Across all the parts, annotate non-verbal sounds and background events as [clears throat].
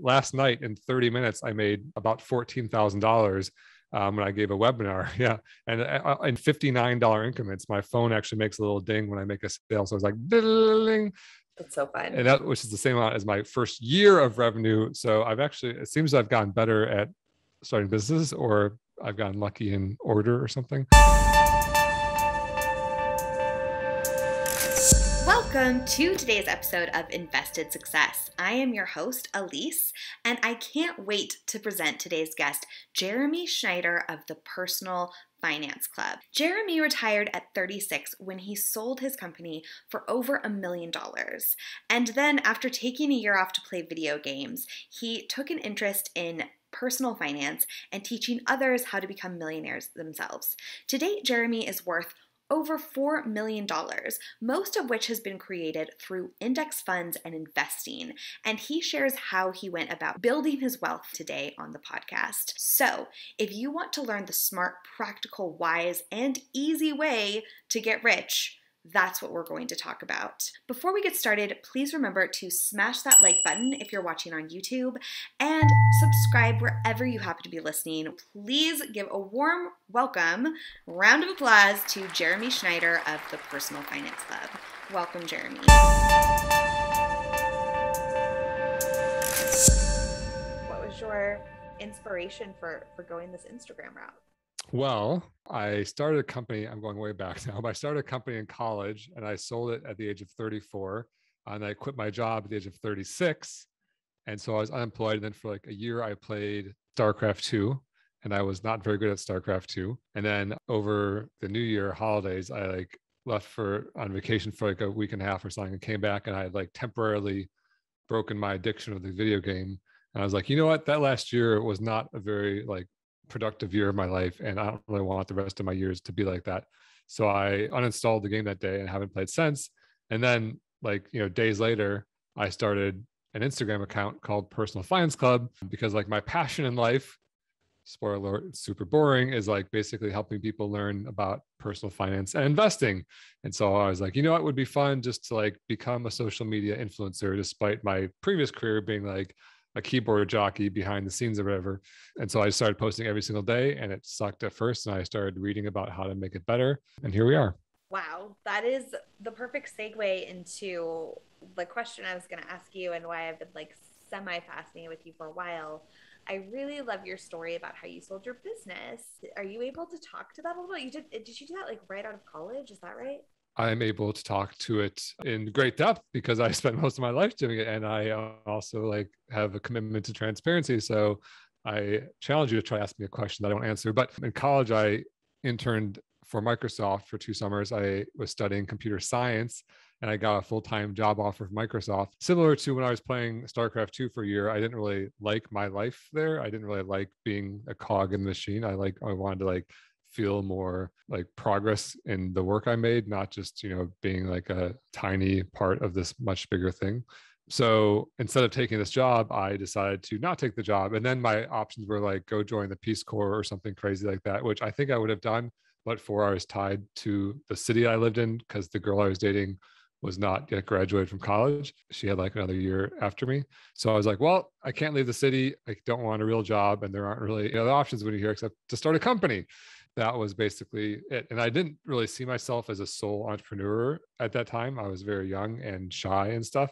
last night in 30 minutes, I made about $14,000 um, when I gave a webinar. [laughs] Yeah. And uh, uh in $59 increments, my phone actually makes a little ding when I make a sale. So it's like, ding. That's so fun. And that, which is the same amount as my first year of revenue. So I've actually, it seems I've gotten better at starting businesses or I've gotten lucky in order or something. Welcome to today's episode of Invested Success. I am your host, Elise, and I can't wait to present today's guest, Jeremy Schneider of the Personal Finance Club. Jeremy retired at 36 when he sold his company for over a million dollars. And then, after taking a year off to play video games, he took an interest in personal finance and teaching others how to become millionaires themselves. To date, Jeremy is worth over $4 million, most of which has been created through index funds and investing. And he shares how he went about building his wealth today on the podcast. So, if you want to learn the smart, practical, wise, and easy way to get rich, that's what we're going to talk about. Before we get started, please remember to smash that like button if you're watching on YouTube and subscribe wherever you happen to be listening. Please give a warm welcome, round of applause to Jeremy Schneider of the Personal Finance Club. Welcome, Jeremy. What was your inspiration for for going this Instagram route? Well, I started a company. I'm going way back [laughs] now, but I started a company in college and I sold it at the age of 34. And I quit my job at the age of 36. And so I was unemployed. And then for like a year, I played StarCraft 2 and I was not very good at StarCraft 2. And then over the New Year holidays, I like left for on vacation for like a week and a half or something and came back and I had like temporarily broken my addiction of the video game. And I was like, you know what? That last year was not a very like productive year of my life and I don't really want the rest of my years to be like that. So I uninstalled the game that day and haven't played since. And then like, you know, days later, I started an Instagram account called Personal Finance Club because like my passion in life, spoiler alert, super boring, is like basically helping people learn about personal finance and investing. And so I was like, you know what would be fun just to like become a social media influencer despite my previous career being like a keyboard jockey behind the scenes or whatever. And so I started posting every single day and it sucked at first. And I started reading about how to make it better. And here we are. Wow. That is the perfect segue into the question I was going to ask you and why I've been like semi fascinated with you for a while. I really love your story about how you sold your business. Are you able to talk to that a little bit? You did did you do that like right out of college? Is that right? I'm able to talk to it in great depth because I [laughs] spent most of my life doing it. And I uh, also like have a commitment to transparency. So I challenge you to try to ask me a question that I don't answer. But in college, I interned for Microsoft for two summers. I was studying computer science and I got a full-time job offer from Microsoft. Similar to when I was playing StarCraft 2 for a year, I didn't really like my life there. I didn't really like being a cog in the machine. I like I wanted to like feel more like progress in the work I made, not just, you know, being like a tiny part of this much bigger thing. So instead of taking this job, I decided to not take the job. And then my options were like go join the Peace Corps or something crazy like that, which I think I would have done, but for I was tied to the city I lived in because the girl I was dating was not yet graduated from college. She had like another year after me. So I was like, well, I can't leave the city. I don't want a real job. And there aren't really other options when you're here except to start a company that was basically it. And I didn't really see myself as a sole entrepreneur at that time. I was very young and shy and stuff.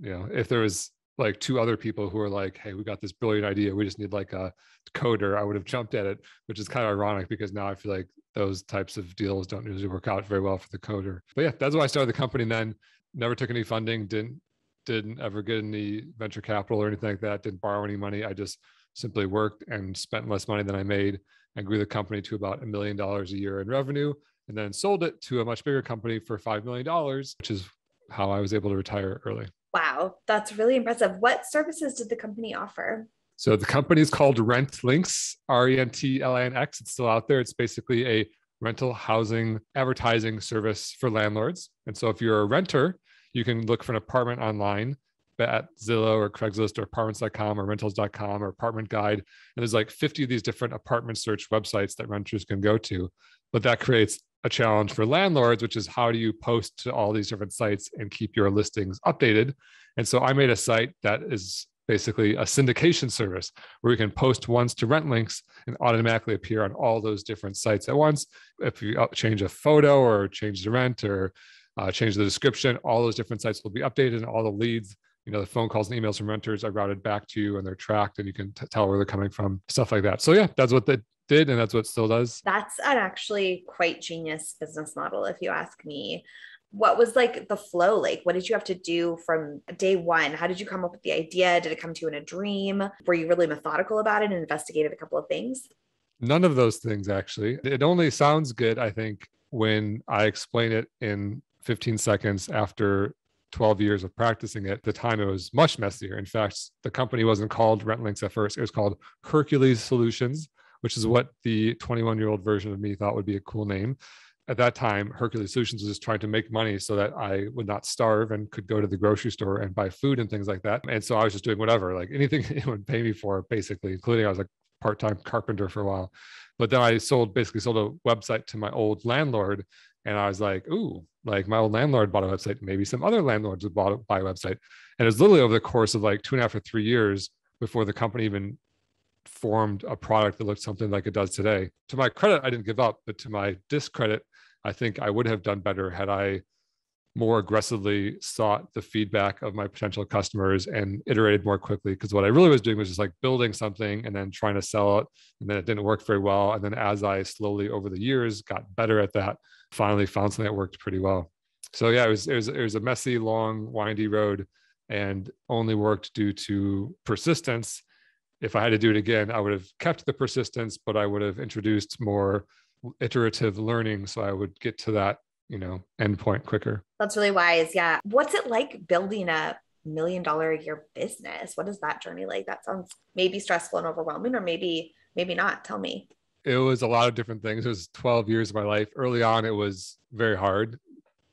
You know, if there was like two other people who were like, hey, we got this brilliant idea. We just need like a coder. I would have jumped at it, which is kind of ironic because now I feel like those types of deals don't usually work out very well for the coder. But yeah, that's why I started the company. And then never took any funding, didn't didn't ever get any venture capital or anything like that, didn't borrow any money. I just simply worked and spent less money than I made and grew the company to about a million dollars a year in revenue and then sold it to a much bigger company for $5 million, which is how I was able to retire early. Wow, that's really impressive. What services did the company offer? So the company is called RentLinx, R E N T L I N X. It's still out there. It's basically a rental housing advertising service for landlords. And so if you're a renter, you can look for an apartment online at Zillow or Craigslist or apartments.com or rentals.com or apartment guide. And there's like 50 of these different apartment search websites that renters can go to. But that creates a challenge for landlords, which is how do you post to all these different sites and keep your listings updated? And so I made a site that is basically a syndication service where we can post once to RentLinx and automatically appear on all those different sites at once. If you change a photo or change the rent or uh, change the description, all those different sites will be updated and all the leads, you know, the phone calls and emails from renters are routed back to you and they're tracked and you can t- tell where they're coming from, stuff like that. So yeah, that's what they did and that's what still does. That's an actually quite genius business model, if you ask me. What was like the flow like? What did you have to do from day one? How did you come up with the idea? Did it come to you in a dream? Were you really methodical about it and investigated a couple of things? None of those things actually. It only sounds good i think when i explain it in 15 seconds after 12 years of practicing it at the time it was much messier in fact the company wasn't called RentLinx at first it was called hercules solutions which is what the 21 year old version of me thought would be a cool name at that time, Hercules Solutions was just trying to make money so that I would not starve and could go to the grocery store and buy food and things like that. And so I was just doing whatever, like anything [laughs] it would pay me for, basically, including I was a part-time carpenter for a while. But then I sold basically sold a website to my old landlord. And I was like, ooh, like my old landlord bought a website. Maybe some other landlords would buy a website. And it was literally over the course of like two and a half or three years before the company even formed a product that looked something like it does today. To my credit, I didn't give up, but to my discredit, I think I would have done better had I more aggressively sought the feedback of my potential customers and iterated more quickly. Because what I really was doing was just like building something and then trying to sell it. And then it didn't work very well. And then as I slowly over the years got better at that, finally found something that worked pretty well. So yeah, it was it was it was a messy, long, windy road and only worked due to persistence. If I had to do it again, I would have kept the persistence, but I would have introduced more iterative learning. So i would get to that you know endpoint quicker. That's really wise. Yeah. What's it like building a million dollar a year business? What is that journey like? That sounds maybe stressful and overwhelming or maybe maybe not. Tell me it was a lot of different things. It was 12 years of my life. Early on it was very hard.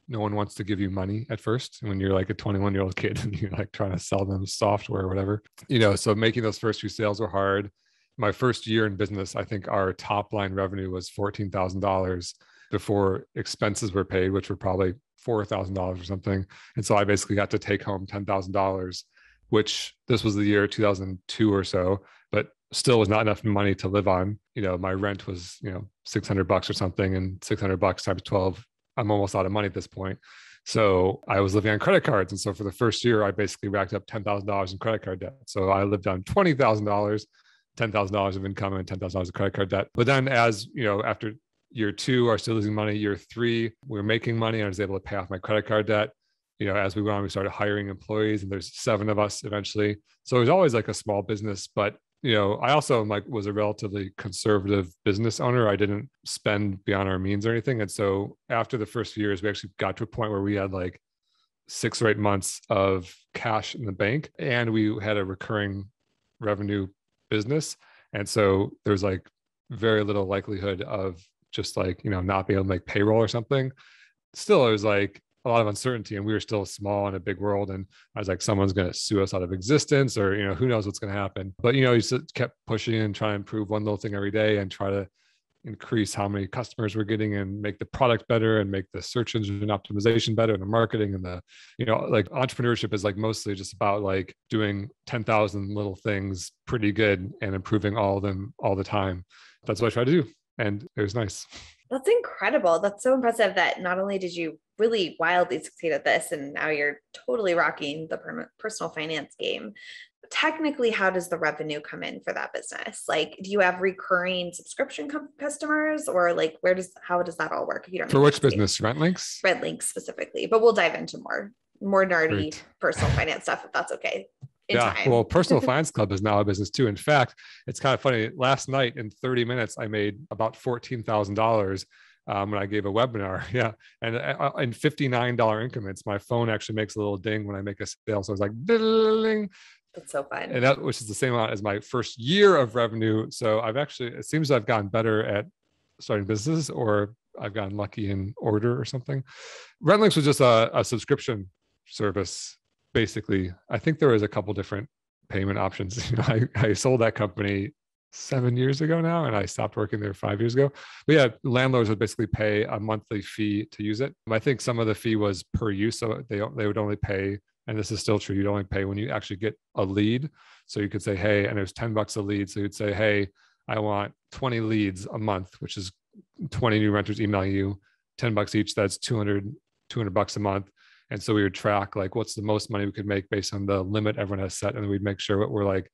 No one wants to give you money at first when you're like a 21 year old kid [laughs] and you're like trying to sell them software or whatever. You know so making those first few sales were hard. My first year in business, I think our top line revenue was $14,000 before expenses were paid, which were probably $4,000 or something. And so I basically got to take home $10,000, which this was the year 2002 or so, still was not enough money to live on. You know, my rent was, you know, 600 bucks or something and 600 bucks times 12, I'm almost out of money at this point. So I was living on credit cards. And so for the first year, I basically racked up $10,000 in credit card debt. So I lived on $20,000 $10,000 of income and $10,000 of credit card debt. But then as, you know, after year two, I was still losing money. Year three, we were making money. I was able to pay off my credit card debt. You know, as we went on, we started hiring employees and there's seven of us eventually. So it was always like a small business, but you know, I also like was a relatively conservative business owner. I didn't spend beyond our means or anything. And so after the first few years, we actually got to a point where we had like six or eight months of cash in the bank and we had a recurring revenue business. And so there's like very little likelihood of just like, you know, not being able to make payroll or something. Still, it was like a lot of uncertainty and we were still small in a big world. And I was like, someone's going to sue us out of existence or, you know, who knows what's going to happen. But, you know, you just kept pushing and trying to improve one little thing every day and try to increase how many customers we're getting and make the product better and make the search engine optimization better and the marketing and the you know like entrepreneurship is like mostly just about like doing 10,000 little things pretty good and improving all of them all the time that's what I try to do and it was nice that's incredible. That's so impressive that not only did you really wildly succeed at this and now you're totally rocking the personal finance game technically how does the revenue come in for that business? Like do you have recurring subscription com- customers or like where does how does that all work if you don't for which business? RentLinx? Rent links specifically but we'll dive into more more nerdy Great. personal finance stuff if that's okay yeah time. well [laughs] personal finance club is now a business too in fact it's kind of funny last night in 30 minutes i made about $14000 um, when I gave a webinar. [laughs] Yeah. And uh, in $59 increments, my phone actually makes a little ding when I make a sale. So it's like, ding, that's so fun. And that which is the same amount as my first year of revenue. So I've actually it seems I've gotten better at starting businesses or I've gotten lucky in order or something. RentLinx was just a, a subscription service, basically. I think there was a couple different payment options. [laughs] You know, I, I sold that company seven years ago now and i stopped working there five years ago but yeah landlords would basically pay a monthly fee to use it i think some of the fee was per use so they, they would only pay and this is still true. You'd only pay when you actually get a lead. So you could say, hey, and it was 10 bucks a lead. So you'd say, hey, I want 20 leads a month, which is 20 new renters emailing you, 10 bucks each. That's 200, 200 bucks a month. And so we would track like what's the most money we could make based on the limit everyone has set. And we'd make sure that we're like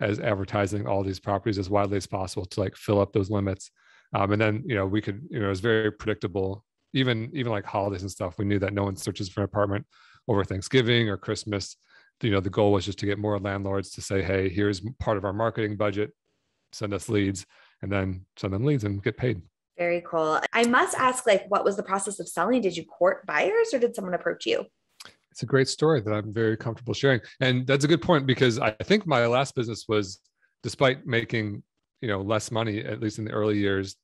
as advertising all these properties as widely as possible to like fill up those limits. Um, and then, you know, we could, you know, it was very predictable. Even, even like holidays and stuff, we knew that no one searches for an apartment over Thanksgiving or Christmas. You know, the goal was just to get more landlords to say, hey, here's part of our marketing budget, send us leads, and then send them leads and get paid. Very cool. I must ask, like, what was the process of selling? Did you court buyers or did someone approach you? It's a great story that I'm very comfortable sharing. And that's a good point because I think my last business was, despite making, you know, less money, at least in the early years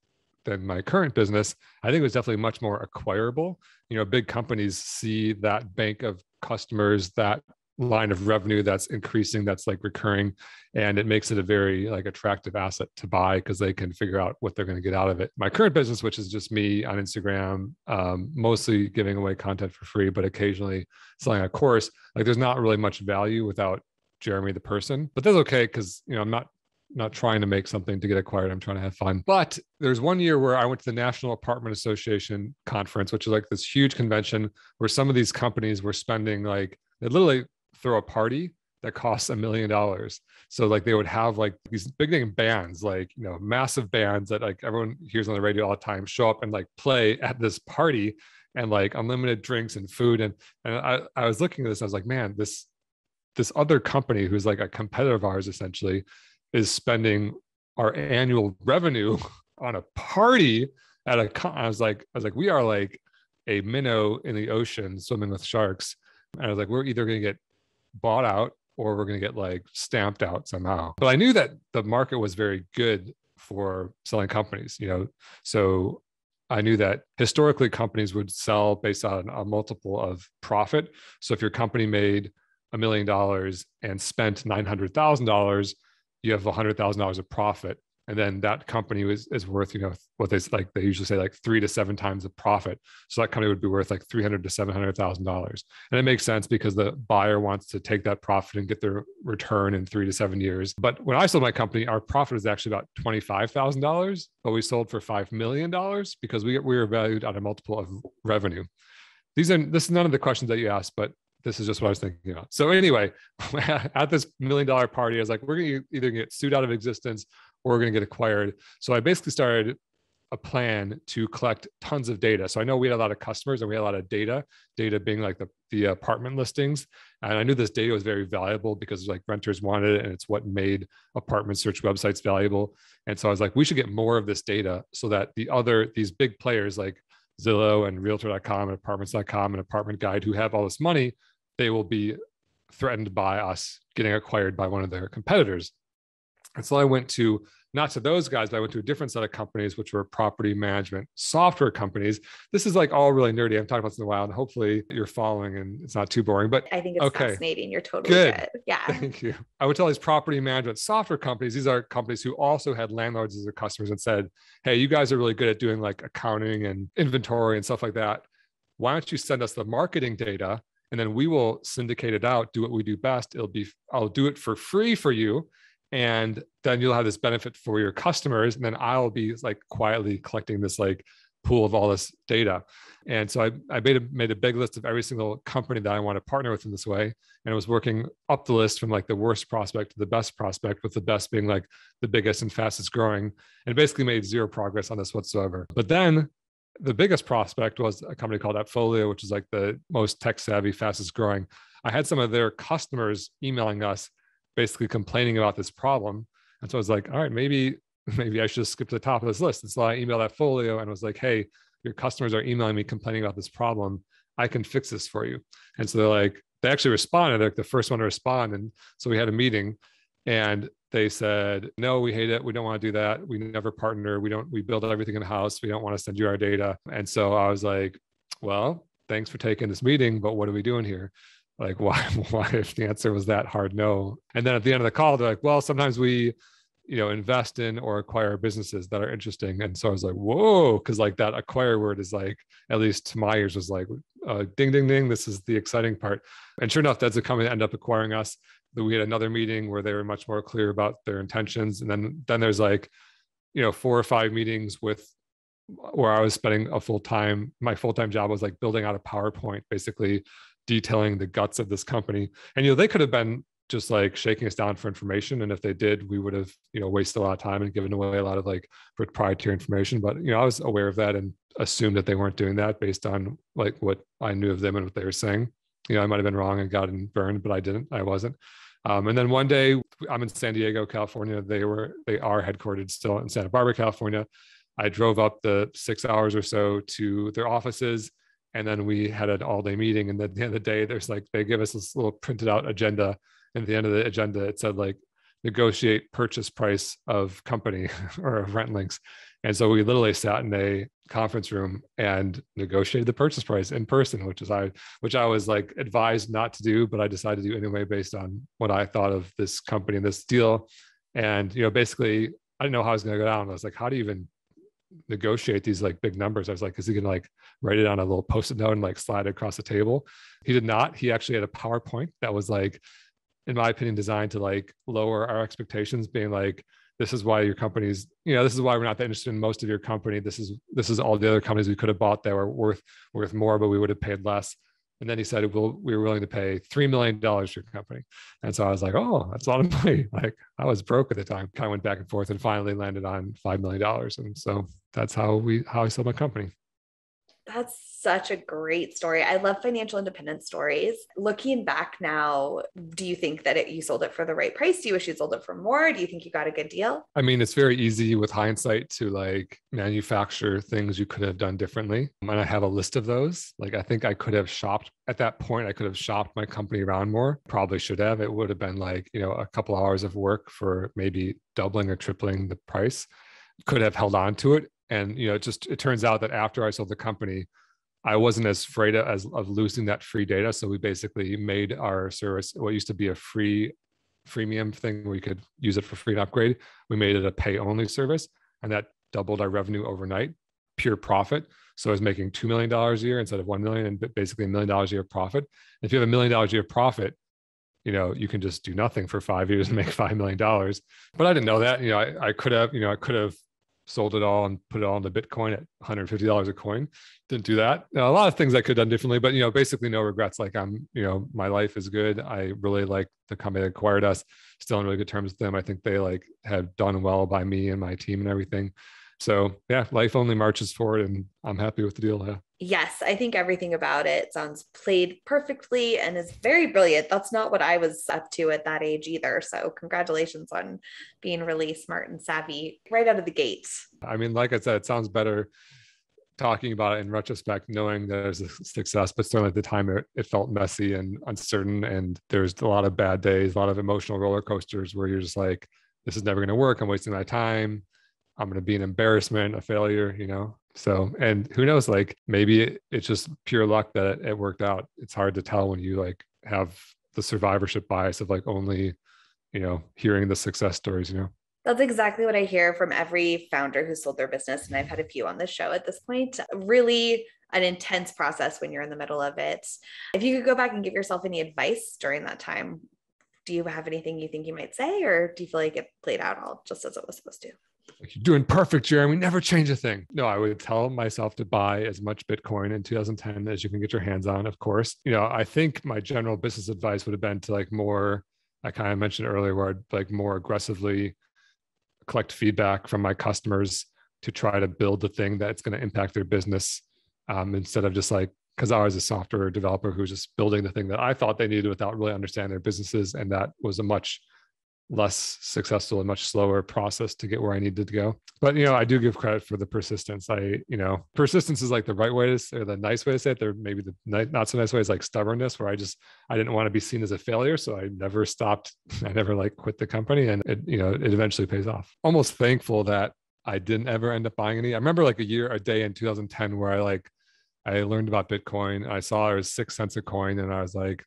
than my current business, I think it was definitely much more acquirable. You know, big companies see that bank of customers, that line of revenue that's increasing that's like recurring and it makes it a very like attractive asset to buy because they can figure out what they're going to get out of it my current business which is just me on instagram um, mostly giving away content for free but occasionally selling a course like there's not really much value without jeremy the person but that's okay because you know i'm not not trying to make something to get acquired. I'm trying to have fun. But there's one year where I went to the National Apartment Association conference, which is like this huge convention where some of these companies were spending like literally throw a party that costs a million dollars. So like they would have like these big name bands, like you know, massive bands that like everyone hears on the radio all the time, show up and like play at this party and like unlimited drinks and food. And and I, I was looking at this, I was like, man, this this other company who's like a competitor of ours essentially is spending our annual revenue [laughs] on a party at a con- I was like, I was like, we are like a minnow in the ocean swimming with sharks. And I was like, we're either going to get bought out or we're going to get like stamped out somehow. But I knew that the market was very good for selling companies, you know. So I knew that historically companies would sell based on a multiple of profit. So if your company made a million dollars and spent $900,000, you have $100,000 of profit and then that company was is worth you know what they like they usually say like three to seven times the profit. So that company would be worth like 300 to 700 thousand dollars. And it makes sense because the buyer wants to take that profit and get their return in three to seven years. But when i sold my company our profit is actually about 25 thousand dollars but we sold for five million dollars because we, we were valued on a multiple of revenue. These are this is none of the questions that you asked but this is just what I was thinking about. So anyway, [laughs] at this million dollar party, I was like, we're gonna either get sued out of existence we're going to get acquired. So I basically started a plan to collect tons of data. So I know we had a lot of customers and we had a lot of data, data being like the, the apartment listings. And I knew this data was very valuable because like renters wanted it and it's what made apartment search websites valuable. And so I was like, we should get more of this data so that the other, these big players like Zillow and realtor.com and apartments.com and apartment guide who have all this money, they will be threatened by us getting acquired by one of their competitors. And so I went to not to those guys, but I went to a different set of companies, which were property management software companies. This is like all really nerdy. I'm talking about this in a while, and hopefully you're following and it's not too boring. But I think it's okay. fascinating. You're totally good. good. Yeah. [laughs] Thank you. I would tell these property management software companies, these are companies who also had landlords as their customers and said, Hey, you guys are really good at doing like accounting and inventory and stuff like that. Why don't you send us the marketing data? And then we will syndicate it out, do what we do best. It'll be, I'll do it for free for you and then you'll have this benefit for your customers. And then i'll be like quietly collecting this like pool of all this data. And so i, I made, a, made a big list of every single company that i want to partner with in this way. And I was working up the list from like the worst prospect to the best prospect with the best being like the biggest and fastest growing and basically made zero progress on this whatsoever. But then the biggest prospect was a company called appfolio which is like the most tech savvy fastest growing. I had some of their customers emailing us basically complaining about this problem. And so I was like, all right, maybe [laughs] maybe I should just skip to the top of this list. And so I emailed AppFolio and was like, hey, your customers are emailing me complaining about this problem. I can fix this for you. And so they're like, they actually responded. They're like the first one to respond. And so we had a meeting and they said, no, we hate it. We don't want to do that. We never partner. We don't, we build everything in house. We don't want to send you our data. And so I was like, well, thanks for taking this meeting, but what are we doing here? Like [laughs] why why if the answer was that hard no and then at the end of the call they're like well sometimes we you know, invest in or acquire businesses that are interesting. And so I was like, whoa, because like that acquire word is like, at least to my ears, was like, uh, ding, ding, ding. This is the exciting part. And sure enough, that's a company that up acquiring us. We had another meeting where they were much more clear about their intentions. And then then there's like, you know, four or five meetings with where I was spending a full time, my full time job was like building out a PowerPoint, basically detailing the guts of this company. And you know, they could have been just like shaking us down for information. And if they did, we would have, you know, wasted a lot of time and given away a lot of like proprietary information. But you know, I was aware of that and assumed that they weren't doing that based on like what I knew of them and what they were saying. You know, I might have been wrong and gotten burned, but I didn't. I wasn't. Um, and then one day, I'm in San Diego, California. They were they are headquartered still in Santa Barbara, California. I drove up the six hours or so to their offices, and then we had an all day meeting. And at the end of the day, there's like they give us this little printed out agenda. And at the end of the agenda it said like negotiate purchase price of company [laughs] or of RentLinx. And so we literally sat in a conference room and negotiated the purchase price in person which is i which i was like advised not to do but i decided to do anyway based on what i thought of this company and this deal. And you know basically i didn't know how i was going to go down. I was like how do you even negotiate these like big numbers. I was like, is he gonna like write it on a little post-it note and like slide it across the table? He did not. He actually had a PowerPoint that was like in my opinion, designed to like lower our expectations, being like, this is why your company's, you know, this is why we're not that interested in most of your company. This is this is all the other companies we could have bought that were worth worth more, but we would have paid less. And then he said, well, we were willing to pay $3 million for your company. And so I was like, oh, that's a lot of money. [laughs] Like I was broke at the time, kind of went back and forth and finally landed on $5 million. And so that's how we, how I sold my company. That's such a great story. I love financial independence stories. Looking back now, do you think that it, you sold it for the right price? Do you wish you sold it for more? Do you think you got a good deal? I mean, it's very easy with hindsight to like manufacture things you could have done differently. And I have a list of those. Like, I think I could have shopped at that point. I could have shopped my company around more. Probably should have. It would have been like, you know, a couple hours of work for maybe doubling or tripling the price. Could have held on to it and you know it just it turns out that after i sold the company i wasn't as afraid of, as of losing that free data. So we basically made our service what used to be a free freemium thing where we could use it for free to upgrade. We made it a pay only service and that doubled our revenue overnight pure profit. So i was making $2 million a year instead of 1 million and basically a million dollars a year of profit. If you have a million dollars a year of profit you know you can just do nothing for five years and make [laughs] five million dollars. But i didn't know that. You know I, I could have you know i could have sold it all and put it all into Bitcoin at $150 a coin. Didn't do that. Now, a lot of things I could have done differently, but you know, basically no regrets. Like I'm, you know, my life is good. I really like the company that acquired us. Still in really good terms with them. I think they like have done well by me and my team and everything. So yeah, life only marches forward, and I'm happy with the deal. Yeah. Yes, I think everything about it sounds played perfectly and is very brilliant. That's not what I was up to at that age either. So congratulations on being really smart and savvy right out of the gates. I mean, like I said, it sounds better talking about it in retrospect, knowing there's a success, but certainly at the time it, it felt messy and uncertain. And there's a lot of bad days, a lot of emotional roller coasters where you're just like, this is never going to work. I'm wasting my time I'm going to be an embarrassment, a failure, you know? So, and who knows, like maybe it, it's just pure luck that it worked out. It's hard to tell when you like have the survivorship bias of like only, you know, hearing the success stories, you know? That's exactly what I hear from every founder who sold their business. And I've had a few on this show at this point. Really an intense process when you're in the middle of it. If you could go back and give yourself any advice during that time, do you have anything you think you might say, or do you feel like it played out all just as it was supposed to? You're doing perfect, Jeremy. Never change a thing. No, I would tell myself to buy as much Bitcoin in 2010 as you can get your hands on, of course. You know, I think my general business advice would have been to like more, I kind of mentioned earlier, where I'd like more aggressively collect feedback from my customers to try to build the thing that's going to impact their business um, instead of just like because I was a software developer who was just building the thing that I thought they needed without really understanding their businesses. And that was a much less successful and much slower process to get where I needed to go. But you know, I do give credit for the persistence. I, you know, persistence is like the right way to say, or the nice way to say it. There maybe the not so nice way is like stubbornness, where I just I didn't want to be seen as a failure, so I never stopped. [laughs] I never like quit the company, and it you know it eventually pays off. Almost thankful that I didn't ever end up buying any. I remember like a year, a day in 2010 where I like I learned about Bitcoin. I saw it was six cents a coin, and I was like,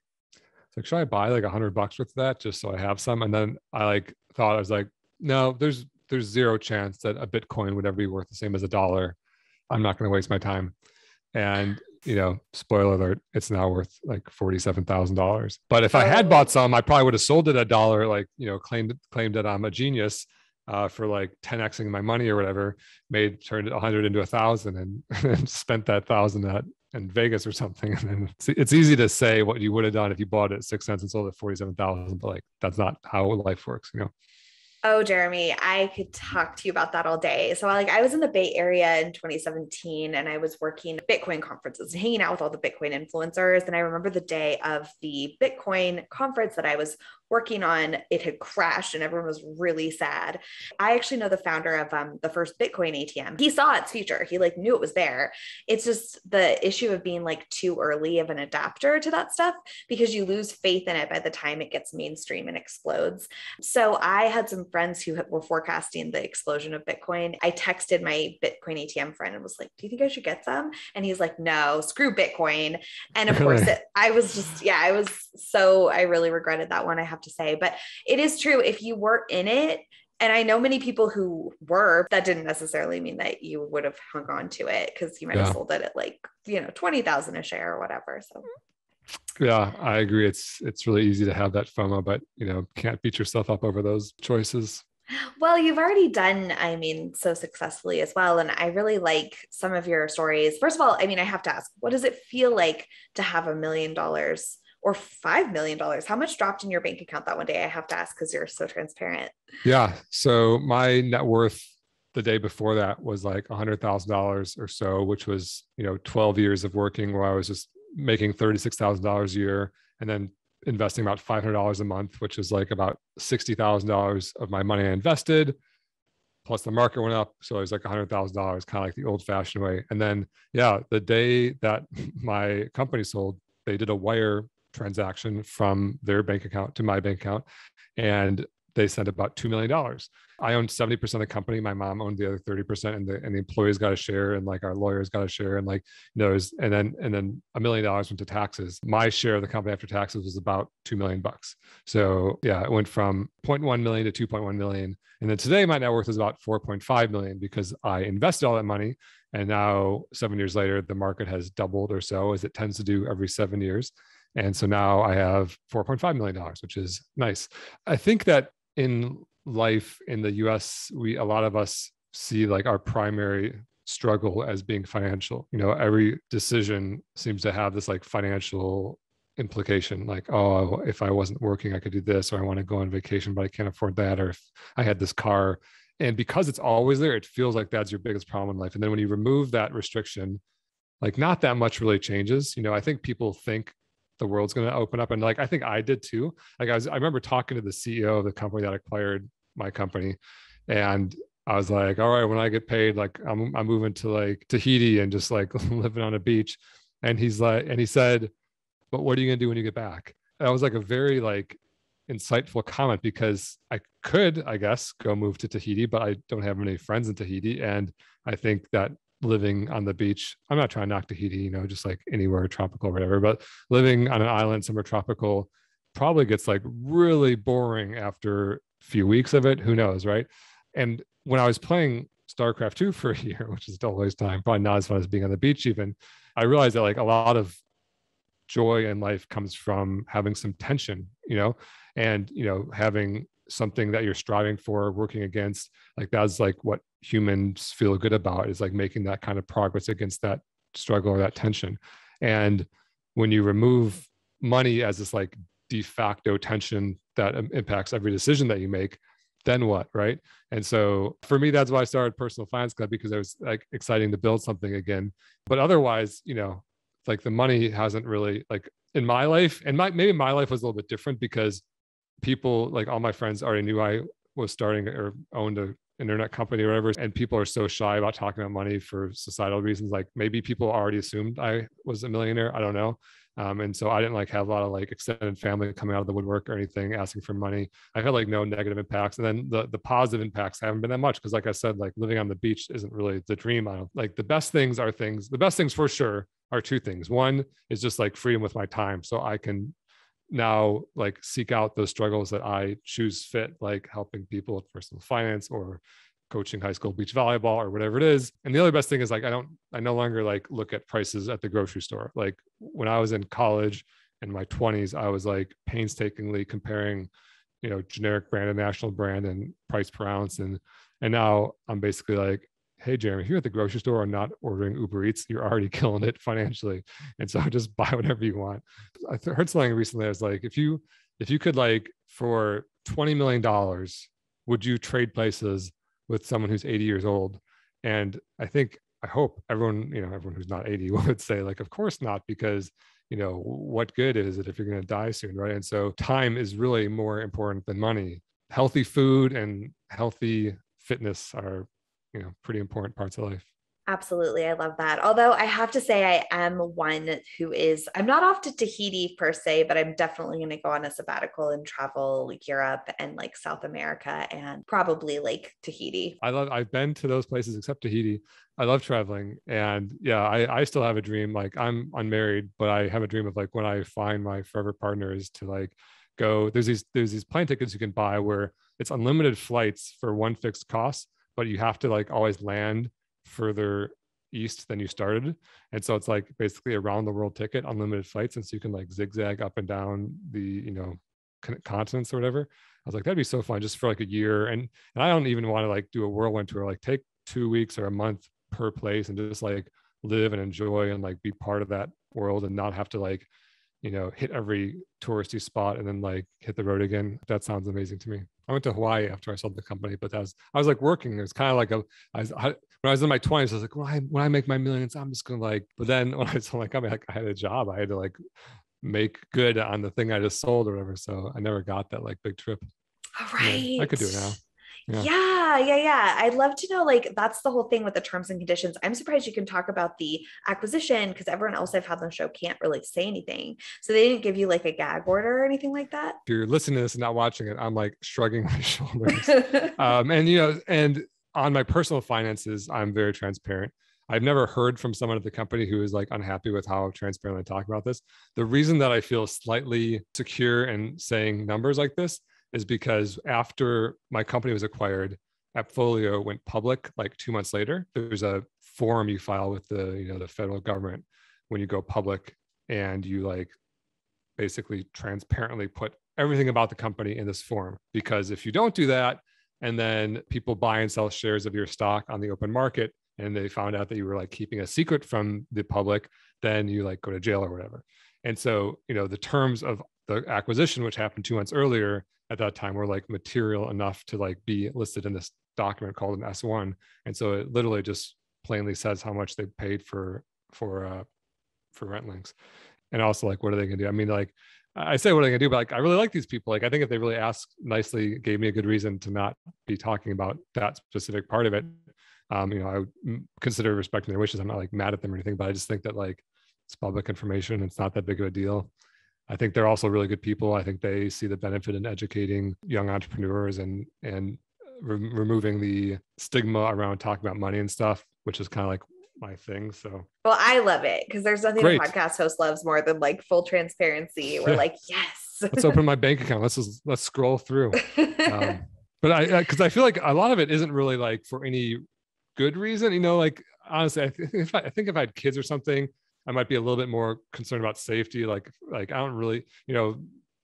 like, should I buy like a hundred bucks worth of that just so I have some? And then I like thought I was like, no, there's there's zero chance that a Bitcoin would ever be worth the same as a dollar. I'm not going to waste my time. And you know, spoiler alert, it's now worth like forty-seven thousand dollars. But if I had bought oh. some, I probably would have sold it a dollar, like you know, claimed claimed that I'm a genius uh, for like 10xing my money or whatever, made turned a hundred into a thousand and, [laughs] and spent that thousand at in Vegas or something. [laughs] And it's, it's easy to say what you would have done if you bought it at six cents and sold it forty-seven thousand, but like that's not how life works, you know. Oh, Jeremy, I could talk to you about that all day. So, like, I was in the Bay Area in 2017 and I was working Bitcoin conferences and hanging out with all the Bitcoin influencers. And I remember the day of the Bitcoin conference that I was working on, it had crashed and everyone was really sad. I actually know the founder of um, the first Bitcoin ATM. He saw its future. He like knew it was there. It's just the issue of being like too early of an adapter to that stuff because you lose faith in it by the time it gets mainstream and explodes. So I had some friends who were forecasting the explosion of Bitcoin. I texted my Bitcoin ATM friend and was like, "Do you think I should get some?" And he's like, "No, screw Bitcoin." And of course, [laughs] it, I was just yeah, I was so I really regretted that one. I have to say, but it is true. If you were in it, and I know many people who were, that didn't necessarily mean that you would have hung on to it because you might yeah. have sold it at like, you know, 20,000 a share or whatever. So yeah, I agree. It's it's really easy to have that FOMO, but you know, can't beat yourself up over those choices. Well, you've already done, I mean, so successfully as well. And I really like some of your stories. First of all, I mean, I have to ask, what does it feel like to have a million dollars or $5 million. How much dropped in your bank account that one day? I have to ask because you're so transparent. Yeah. So my net worth the day before that was like $100,000 or so, which was, you know, 12 years of working where I was just making $36,000 a year and then investing about $500 a month, which is like about $60,000 of my money I invested. Plus the market went up. So it was like $100,000, kind of like the old fashioned way. And then, yeah, the day that [laughs] my company sold, they did a wire transaction from their bank account to my bank account. And they sent about $2 million. I owned 70% of the company. My mom owned the other 30% and the, and the employees got a share and like our lawyers got a share and like, you know, and then, and then a million dollars went to taxes. My share of the company after taxes was about 2 million bucks. So yeah, it went from 0.1 million to 2.1 million. And then today my net worth is about 4.5 million because I invested all that money. And now seven years later, the market has doubled or so as it tends to do every seven years. And so now I have $4.5 million, which is nice. I think that in life in the US, we a lot of us see like our primary struggle as being financial. You know, every decision seems to have this like financial implication like oh if i wasn't working i could do this or i want to go on vacation but i can't afford that or if i had this car and because it's always there it feels like that's your biggest problem in life and then when you remove that restriction like not that much really changes you know i think people think the world's going to open up and like i think i did too. Like i was i remember talking to the ceo of the company that acquired my company and i was like all right when i get paid like i'm, I'm moving to like tahiti and just like [laughs] living on a beach. And he's like and he said but what are you going to do when you get back? And that was like a very like insightful comment because i could i guess go move to tahiti but i don't have many friends in tahiti and i think that living on the beach. I'm not trying to knock Tahiti, you know, just like anywhere tropical or whatever, but living on an island somewhere tropical probably gets like really boring after a few weeks of it. Who knows, right? And when I was playing StarCraft 2 [laughs] for a year, which is still waste time, probably not as fun as being on the beach, even, I realized that like a lot of joy in life comes from having some tension, you know, and, you know, having something that you're striving for, working against. Like that's like what humans feel good about is like making that kind of progress against that struggle or that tension. And when you remove money as this like de facto tension that impacts every decision that you make, then what, right? And so for me, that's why I started Personal Finance Club because it was like exciting to build something again. But otherwise, you know, like the money hasn't really like in my life, and my maybe my life was a little bit different because people like all my friends already knew I was starting or owned a internet company or whatever and people are so shy about talking about money for societal reasons. Like maybe people already assumed i was a millionaire i don't know. Um, and so i didn't like have a lot of like extended family coming out of the woodwork or anything asking for money. I had like no negative impacts. And then the the positive impacts haven't been that much because like i said like living on the beach isn't really the dream i don't like the best things are things the best things for sure are two things. One is just like freedom with my time. So i can now like seek out those struggles that I choose fit, like helping people with personal finance or coaching high school beach volleyball or whatever it is. And the other best thing is like I don't I no longer like look at prices at the grocery store. Like when I was in college in my 20s, I was like painstakingly comparing, you know, generic brand and national brand and price per ounce. And and now I'm basically like, hey Jeremy, here at the grocery store, I'm not ordering Uber Eats. You're already [laughs] killing it financially. And so [laughs] just buy whatever you want. I heard something recently. I was like, if you if you could like for $20 million, would you trade places with someone who's 80 years old? And I think I hope everyone, you know, everyone who's not 80 [laughs] would say, like, of course not, because you know, what good is it if you're going to die soon, right? And so time is really more important than money. Healthy food and healthy fitness are, you know, pretty important parts of life. Absolutely. I love that. Although I have to say, I am one who is, I'm not off to Tahiti per se, but I'm definitely going to go on a sabbatical and travel Europe and like South America and probably like Tahiti. I love, I've been to those places except Tahiti. I love traveling. And yeah, I, I still have a dream. Like I'm unmarried, but I have a dream of like when I find my forever partner is to like go, there's these, there's these plane tickets you can buy where it's unlimited flights for one fixed cost, but you have to like always land further east than you started. And so it's like basically around the world ticket, unlimited flights. And so you can like zigzag up and down the, you know, continents or whatever. I was like, that'd be so fun just for like a year. And, and I don't even want to like do a whirlwind tour, like take two weeks or a month per place and just like live and enjoy and like be part of that world and not have to like you know, hit every touristy spot and then like hit the road again. That sounds amazing to me. I went to Hawaii after I sold the company, but that was I was like working. It was kind of like a I was I, when I was in my twenties. I was like, when I when I make my millions, I'm just gonna like. But then when I sold my company, like I had a job. I had to like make good on the thing I just sold or whatever. So I never got that like big trip. All right. Yeah, I could do it now. Yeah. yeah. yeah, yeah, I'd love to know like that's the whole thing with the terms and conditions. I'm surprised you can talk about the acquisition because everyone else I've had on the show can't really say anything. So they didn't give you like a gag order or anything like that. If you're listening to this and not watching it, I'm like shrugging [laughs] my shoulders. [laughs] um, and you know, and on my personal finances, I'm very transparent. I've never heard from someone at the company who is like unhappy with how transparently I talk about this. The reason that I feel slightly secure in saying numbers like this is because after my company was acquired, Appfolio went public like two months later. There's a form you file with the you know the federal government when you go public, and you like basically transparently put everything about the company in this form. Because if you don't do that, and then people buy and sell shares of your stock on the open market, and they found out that you were like keeping a secret from the public, then you like go to jail or whatever. And so, you know, the terms of the acquisition, which happened two months earlier, at that time were like material enough to like be listed in this document called an S1. And so it literally just plainly says how much they paid for for uh for RentLinx. And also like what are they gonna do? I mean, like I say what are they gonna do, but like I really like these people. Like I think if they really asked nicely, gave me a good reason to not be talking about that specific part of it. Um, you know, I would consider respecting their wishes. I'm not like mad at them or anything, but I just think that like it's public information. It's not that big of a deal. I think they're also really good people. I think they see the benefit in educating young entrepreneurs and and re- removing the stigma around talking about money and stuff, which is kind of like my thing. So well, I love it because there's nothing Great. a podcast host loves more than like full transparency. We're [laughs] like, yes. let's open my bank account. Let's just let's scroll through. Um, [laughs] but I because I, I feel like a lot of it isn't really like for any good reason. You know, like honestly, I, th- [laughs] if I, I think if I had kids or something, I might be a little bit more concerned about safety. Like, like I don't really, you know,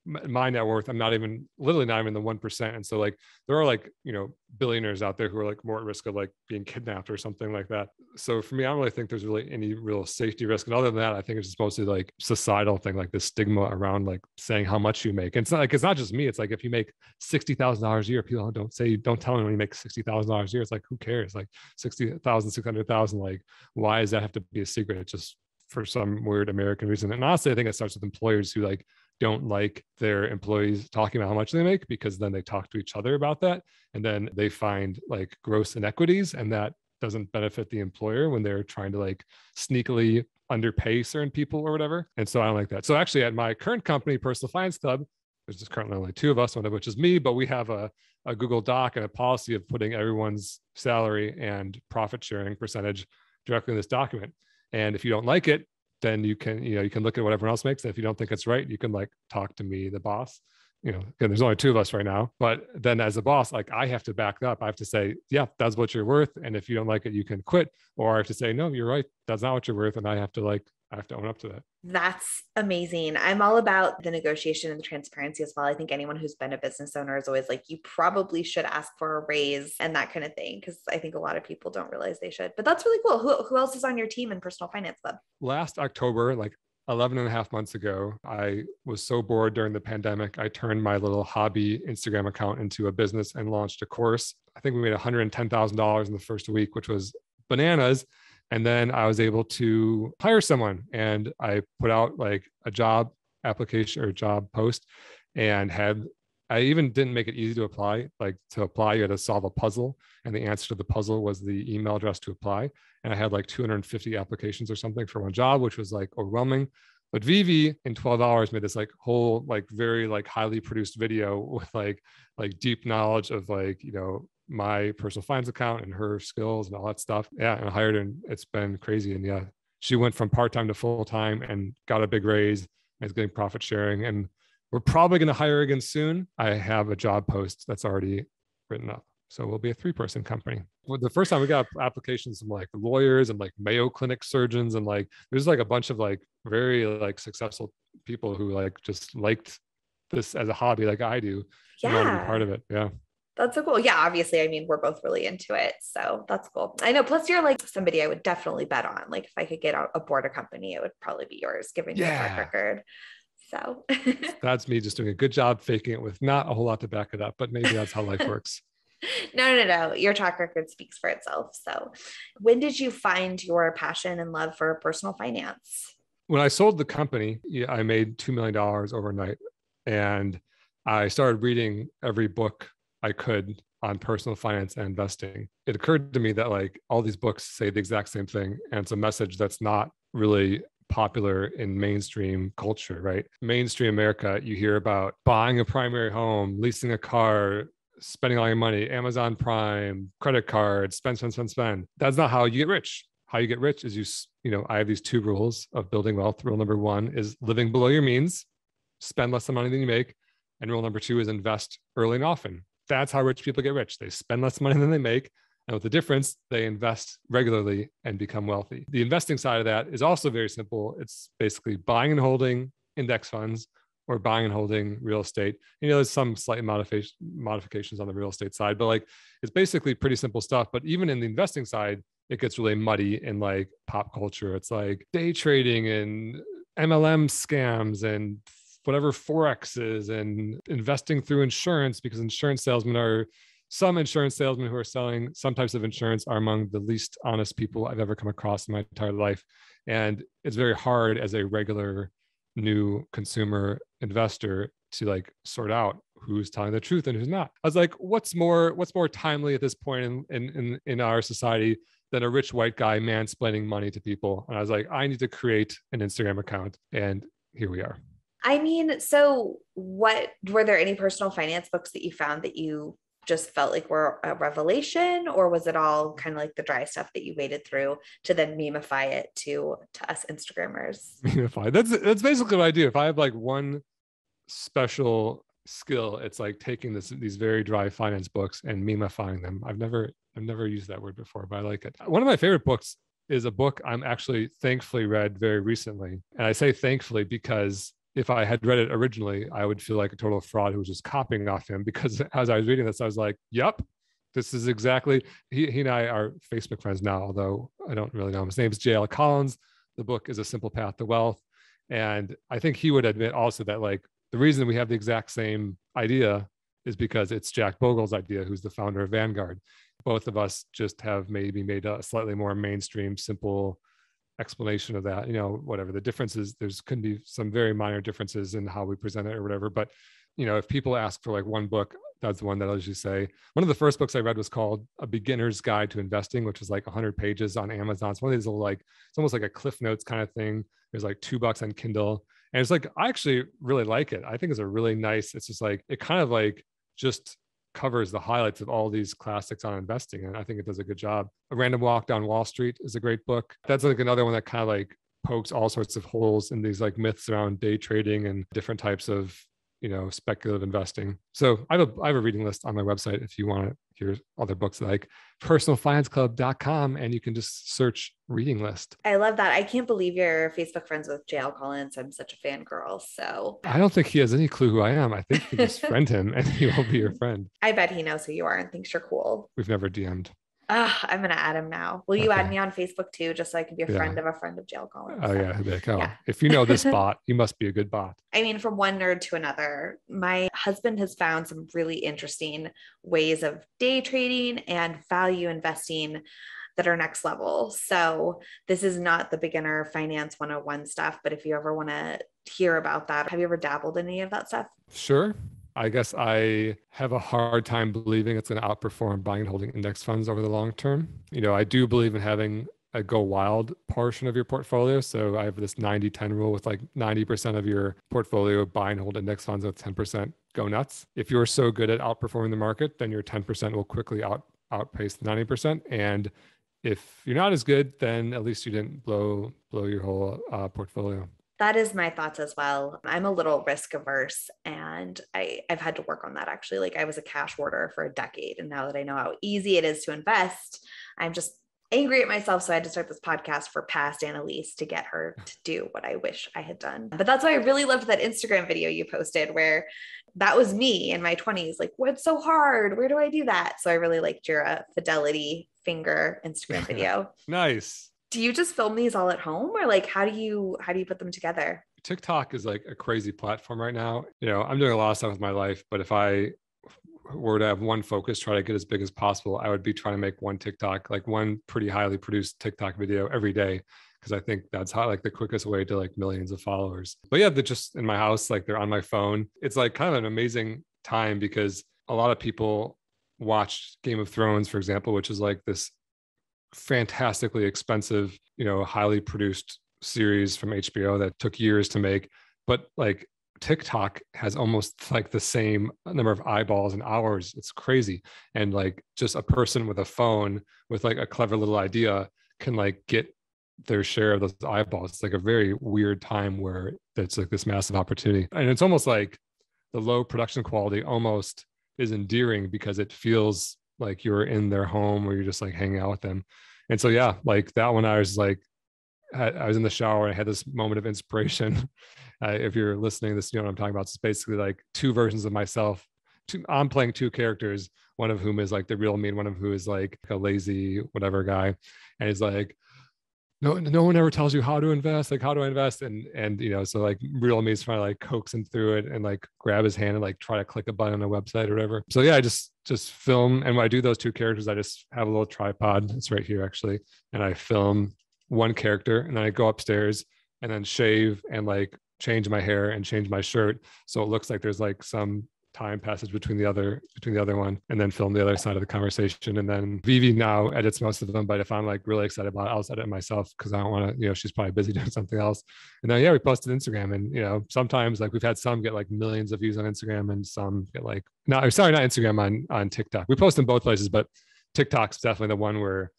my net worth, I'm not even literally not even the 1%. And so like, there are like, you know, billionaires out there who are like more at risk of like being kidnapped or something like that. So for me, I don't really think there's really any real safety risk. And other than that, I think it's just mostly like societal thing, like the stigma around like saying how much you make. And it's not like, it's not just me. It's like, if you make $60,000 a year, people don't say, don't tell anyone you make $60,000 a year. It's like, who cares? Like 60,000, 600,000, like, why does that have to be a secret? It's just for some weird American reason. And honestly, I think it starts with employers who like don't like their employees talking about how much they make because then they talk to each other about that. And then they find like gross inequities and that doesn't benefit the employer when they're trying to like sneakily underpay certain people or whatever. And so I don't like that. So actually at my current company, Personal Finance Club, there's just currently only two of us, one of which is me, but we have a, a Google Doc and a policy of putting everyone's salary and profit sharing percentage directly in this document. And if you don't like it, then you can you know you can look at what everyone else makes. And if you don't think it's right you can like talk to me the boss. You know again, there's only two of us right now but then as a boss like i have to back up. I have to say yeah that's what you're worth. And if you don't like it you can quit. Or i have to say no you're right. That's not what you're worth. And i have to like I have to own up to that. That's amazing. I'm all about the negotiation and the transparency as well. I think anyone who's been a business owner is always like, you probably should ask for a raise and that kind of thing. Cause I think a lot of people don't realize they should. But that's really cool. Who, who else is on your team in Personal Finance Club? Last October, like 11 and a half months ago, I was so bored during the pandemic. I turned my little hobby Instagram account into a business and launched a course. I think we made $110,000 in the first week, which was bananas and then I was able to hire someone and I put out like a job application or job post and had I even didn't make it easy to apply. Like to apply, you had to solve a puzzle, and the answer to the puzzle was the email address to apply. And I had like 250 applications or something for one job, which was like overwhelming. But Vivi in 12 hours made this like whole like very like highly produced video [laughs] with like like deep knowledge of like you know my personal finance account and her skills and all that stuff. Yeah, and I hired her, and it's been crazy. And yeah, she went from part time to full time and got a big raise and is getting profit sharing. And we're probably going to hire again soon. I have a job post that's already written up. So we'll be a three person company. Well, the first time we got applications from like lawyers and like Mayo Clinic surgeons and like there's like a bunch of like very like successful people who like just liked this as a hobby like I do. Yeah. want to be part of it. Yeah. That's so cool. Yeah, obviously, I mean, we're both really into it. So that's cool. I know. Plus, you're like somebody I would definitely bet on. Like, if I could get aboard a company, it would probably be yours, given yeah. your track record. So [laughs] that's me just doing a good job faking it with not a whole lot to back it up, but maybe that's how life works. [laughs] no, no, no. Your track record speaks for itself. So, when did you find your passion and love for personal finance? When I sold the company, I made $2 million overnight. And I started reading every book I could on personal finance and investing. It occurred to me that like all these books say the exact same thing, and it's a message that's not really popular in mainstream culture, right? Mainstream America, you hear about buying a primary home, leasing a car, spending all your money, Amazon Prime, credit cards, spend, spend, spend, spend. That's not how you get rich. How you get rich is you, you know, I have these two rules of building wealth. Rule number one is living below your means, spend less money than you make. And rule number two is invest early and often that's how rich people get rich. They spend less money than they make. And with the difference, they invest regularly and become wealthy. The investing side of that is also very simple. It's basically buying and holding index funds or buying and holding real estate. You know, there's some slight modification, modifications on the real estate side, but like it's basically pretty simple stuff. But even in the investing side, it gets really muddy in like pop culture. It's like day trading and MLM scams and whatever forex is and investing through insurance because insurance salesmen are some insurance salesmen who are selling some types of insurance are among the least honest people I've ever come across in my entire life. And it's very hard as a regular new consumer investor to like sort out who's telling the truth and who's not. I was like, what's more, what's more timely at this point in in in, in our society than a rich white guy mansplaining money to people? And I was like, I need to create an Instagram account. And here we are. I mean, so what were there any personal finance books that you found that you just felt like were a revelation? Or was it all kind of like the dry stuff that you waded through to then memify it to to us instagrammers? [laughs] Memify. That's that's basically what i do. If i have like one special skill it's like taking this these very dry finance books and memifying them. I've never i've never used that word before but i like it. One of my favorite books is a book i'm actually thankfully read very recently. And i say thankfully because if I had read it originally, I would feel like a total fraud who was just copying off him [laughs] because as I was reading this, I was like, yep, this is exactly he, he and I are Facebook friends now, although I don't really know him. His name is JL Collins. The book is A Simple Path to Wealth. And I think he would admit also that like the reason we have the exact same idea is because it's Jack Bogle's idea, who's the founder of Vanguard. Both of us just have maybe made a slightly more mainstream, simple explanation of that you know whatever the differences there's can be some very minor differences in how we present it or whatever but you know if people ask for like one book that's the one that i'll usually say. One of the first books i read was called a beginner's guide to investing which is like 100 pages on amazon. It's one of these little like it's almost like a cliff notes kind of thing there's like two bucks on kindle. And it's like i actually really like it. I think it's a really nice it's just like it kind of like just covers the highlights of all these classics on investing. And I think it does a good job. A Random Walk Down Wall Street is a great book. That's like another one that kind of like pokes all sorts of holes in these like myths around day trading and different types of you know speculative investing so i have a i have a reading list on my website if you want to hear other books like personalfinanceclub.com and you can just search reading list. I love that. I can't believe you're facebook friends with jl collins. I'm such a fan girl so. I don't think he has any clue who i am. I think you just friend him [laughs] and he will be your friend. I bet he knows who you are and thinks you're cool. We've never dm'd uh, I'm gonna add him now. Will you okay. add me on Facebook too, just so I can be a yeah. friend of a friend of JL Collins? Oh yeah, like, oh, yeah. if you know this [laughs] bot, you must be a good bot. I mean, from one nerd to another, my husband has found some really interesting ways of day trading and value investing that are next level. So this is not the beginner finance 101 stuff, but if you ever want to hear about that, have you ever dabbled in any of that stuff? Sure. I guess I have a hard time believing it's going to outperform buying and holding index funds over the long term. You know, I do believe in having a go wild portion of your portfolio. So I have this 90 10 rule with like 90% of your portfolio buy and hold index funds with 10% go nuts. If you're so good at outperforming the market, then your 10% will quickly out outpace the 90%. And if you're not as good, then at least you didn't blow blow your whole uh, portfolio that is my thoughts as well. I'm a little risk averse and I, I've had to work on that actually. Like I was a cash hoarder for a decade. And now that I know how easy it is to invest, I'm just angry at myself. So I had to start this podcast for past Annalise to get her to do what I wish I had done. But that's why I really loved that Instagram video you posted where that was me in my 20s. Like, what's so hard? Where do I do that? So I really liked your uh, fidelity finger Instagram [laughs] video. nice do you just film these all at home? Or like how do you how do you put them together? Tiktok is like a crazy platform right now. You know i'm doing a lot of stuff with my life but if i were to have one focus try to get as big as possible i would be trying to make one tiktok like one pretty highly produced tiktok video every day because i think that's how like the quickest way to like millions of followers. But yeah they're just in my house like they're on my phone. It's like kind of an amazing time because a lot of people watched game of thrones for example which is like this fantastically expensive, you know, highly produced series from HBO that took years to make. But like TikTok has almost like the same number of eyeballs and hours. It's crazy. And like just a person with a phone with like a clever little idea can like get their share of those eyeballs. It's like a very weird time where it's like this massive opportunity. And it's almost like the low production quality almost is endearing because it feels like you're in their home or you're just like hanging out with them. And so yeah, like that one, I was like, I was in the shower I had this moment of inspiration. [laughs] Uh, if you're listening to this, you know what I'm talking about. It's basically like two versions of myself. Two, I'm playing two characters, one of whom is like the real me, and one of who is like a lazy whatever guy. And he's like, no no one ever tells you how to invest like how do i invest? And and you know so like real me is trying to like coax him through it and like grab his hand and like try to click a button on a website or whatever. So yeah i just just film and when i do those two characters i just have a little tripod. It's right here actually and i film one character and then i go upstairs and then shave and like change my hair and change my shirt so it looks like there's like some time passage between the other between the other one and then film the other side of the conversation. And then vivi now edits most of them but if i'm like really excited about it i'll edit it myself because i don't want to you know she's probably busy [laughs] doing something else. And then yeah we posted instagram and you know sometimes like we've had some get like millions of views on instagram and some get like no sorry not instagram on on tiktok. We post in both places but tiktok's definitely the one where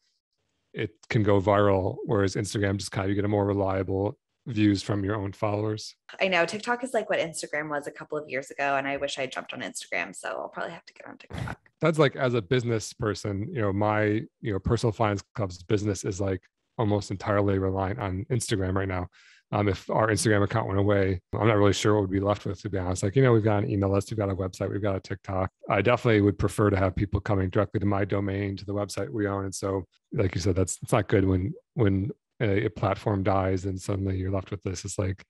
it can go viral whereas instagram just kind of you get a more reliable views from your own followers. I know TikTok is like what Instagram was a couple of years ago, and I wish I jumped on Instagram. So I'll probably have to get on TikTok. That's like as a business person, you know, my you know personal finance club's business is like almost entirely reliant on Instagram right now. Um, if our Instagram account went away, I'm not really sure what would be left with, to be honest. Like, you know, we've got an email list, we've got a website, we've got a TikTok. I definitely would prefer to have people coming directly to my domain, to the website we own. And so, like you said, that's it's not good when when a, a platform dies and suddenly you're left with this this like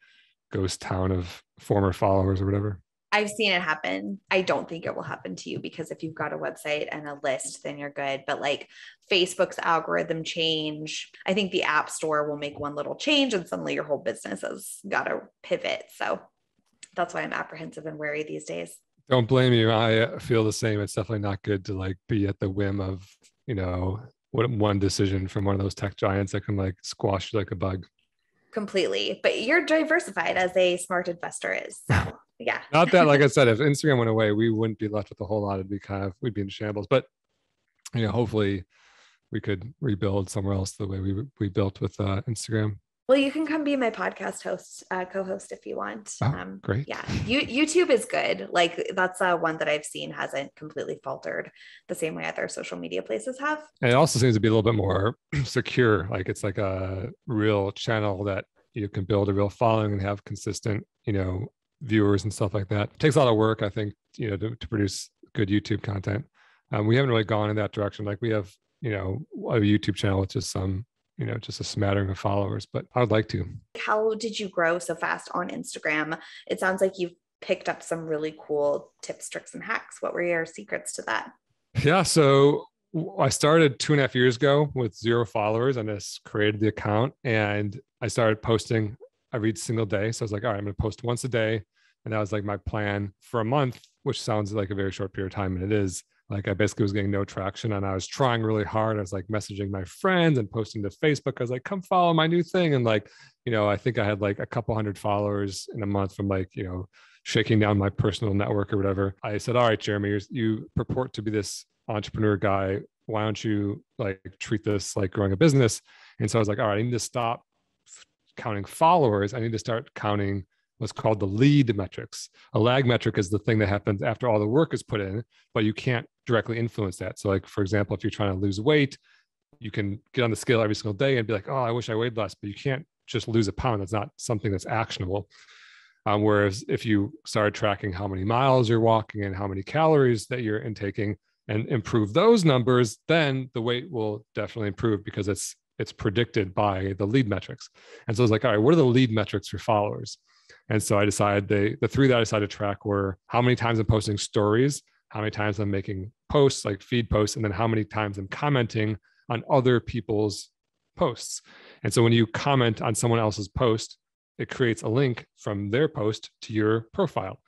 ghost town of former followers or whatever I've seen it happen. I don't think it will happen to you because if you've got a website and a list, then you're good. But like Facebook's algorithm change, I think the App Store will make one little change and suddenly your whole business has got to pivot. So that's why I'm apprehensive and wary these days. Don't blame you. I feel the same. It's definitely not good to like be at the whim of, you know, what one decision from one of those tech giants that can like squash you like a bug. Completely. But you're diversified as a smart investor is. So [laughs] yeah. Not that, like I [laughs] said, if Instagram went away, we wouldn't be left with a whole lot. It'd be kind of we'd be in shambles. But you know, hopefully we could rebuild somewhere else the way we we built with uh, Instagram. Well, you can come be my podcast host, uh, co-host if you want. Oh, um, great. Yeah, you, YouTube is good. Like that's uh, one that I've seen hasn't completely faltered the same way other social media places have. And it also seems to be a little bit more [clears throat] secure. Like it's like a real channel that you can build a real following and have consistent, you know, viewers and stuff like that. It takes a lot of work, I think, you know, to, to produce good YouTube content. Um, we haven't really gone in that direction. Like we have, you know, a YouTube channel with just some you know just a smattering of followers but i would like to. How did you grow so fast on instagram? It sounds like you've picked up some really cool tips tricks and hacks. What were your secrets to that? Yeah so i started two and a half years ago with zero followers. I just created the account and i started posting every single day. So i was like all right i'm going to post once a day. And that was like my plan for a month which sounds like a very short period of time and it is like I basically was getting no traction and I was trying really hard. I was like messaging my friends and posting to Facebook. I was like, come follow my new thing. And like, you know, I think I had like a couple hundred followers in a month from like, you know, shaking down my personal network or whatever. I said, all right, Jeremy, you purport to be this entrepreneur guy. Why don't you like treat this like growing a business? And so I was like, all right, I need to stop counting followers. I need to start counting what's called the lead metrics. A lag metric is the thing that happens after all the work is put in, but you can't directly influence that. So, like for example, if you're trying to lose weight, you can get on the scale every single day and be like, "Oh, I wish I weighed less," but you can't just lose a pound. That's not something that's actionable. Um, whereas if you start tracking how many miles you're walking and how many calories that you're intaking and improve those numbers, then the weight will definitely improve because it's it's predicted by the lead metrics. And so it's like, all right, what are the lead metrics for followers? And so I decided the the three that I decided to track were how many times I'm posting stories, how many times I'm making posts like feed posts, and then how many times I'm commenting on other people's posts. And so when you comment on someone else's post, it creates a link from their post to your profile.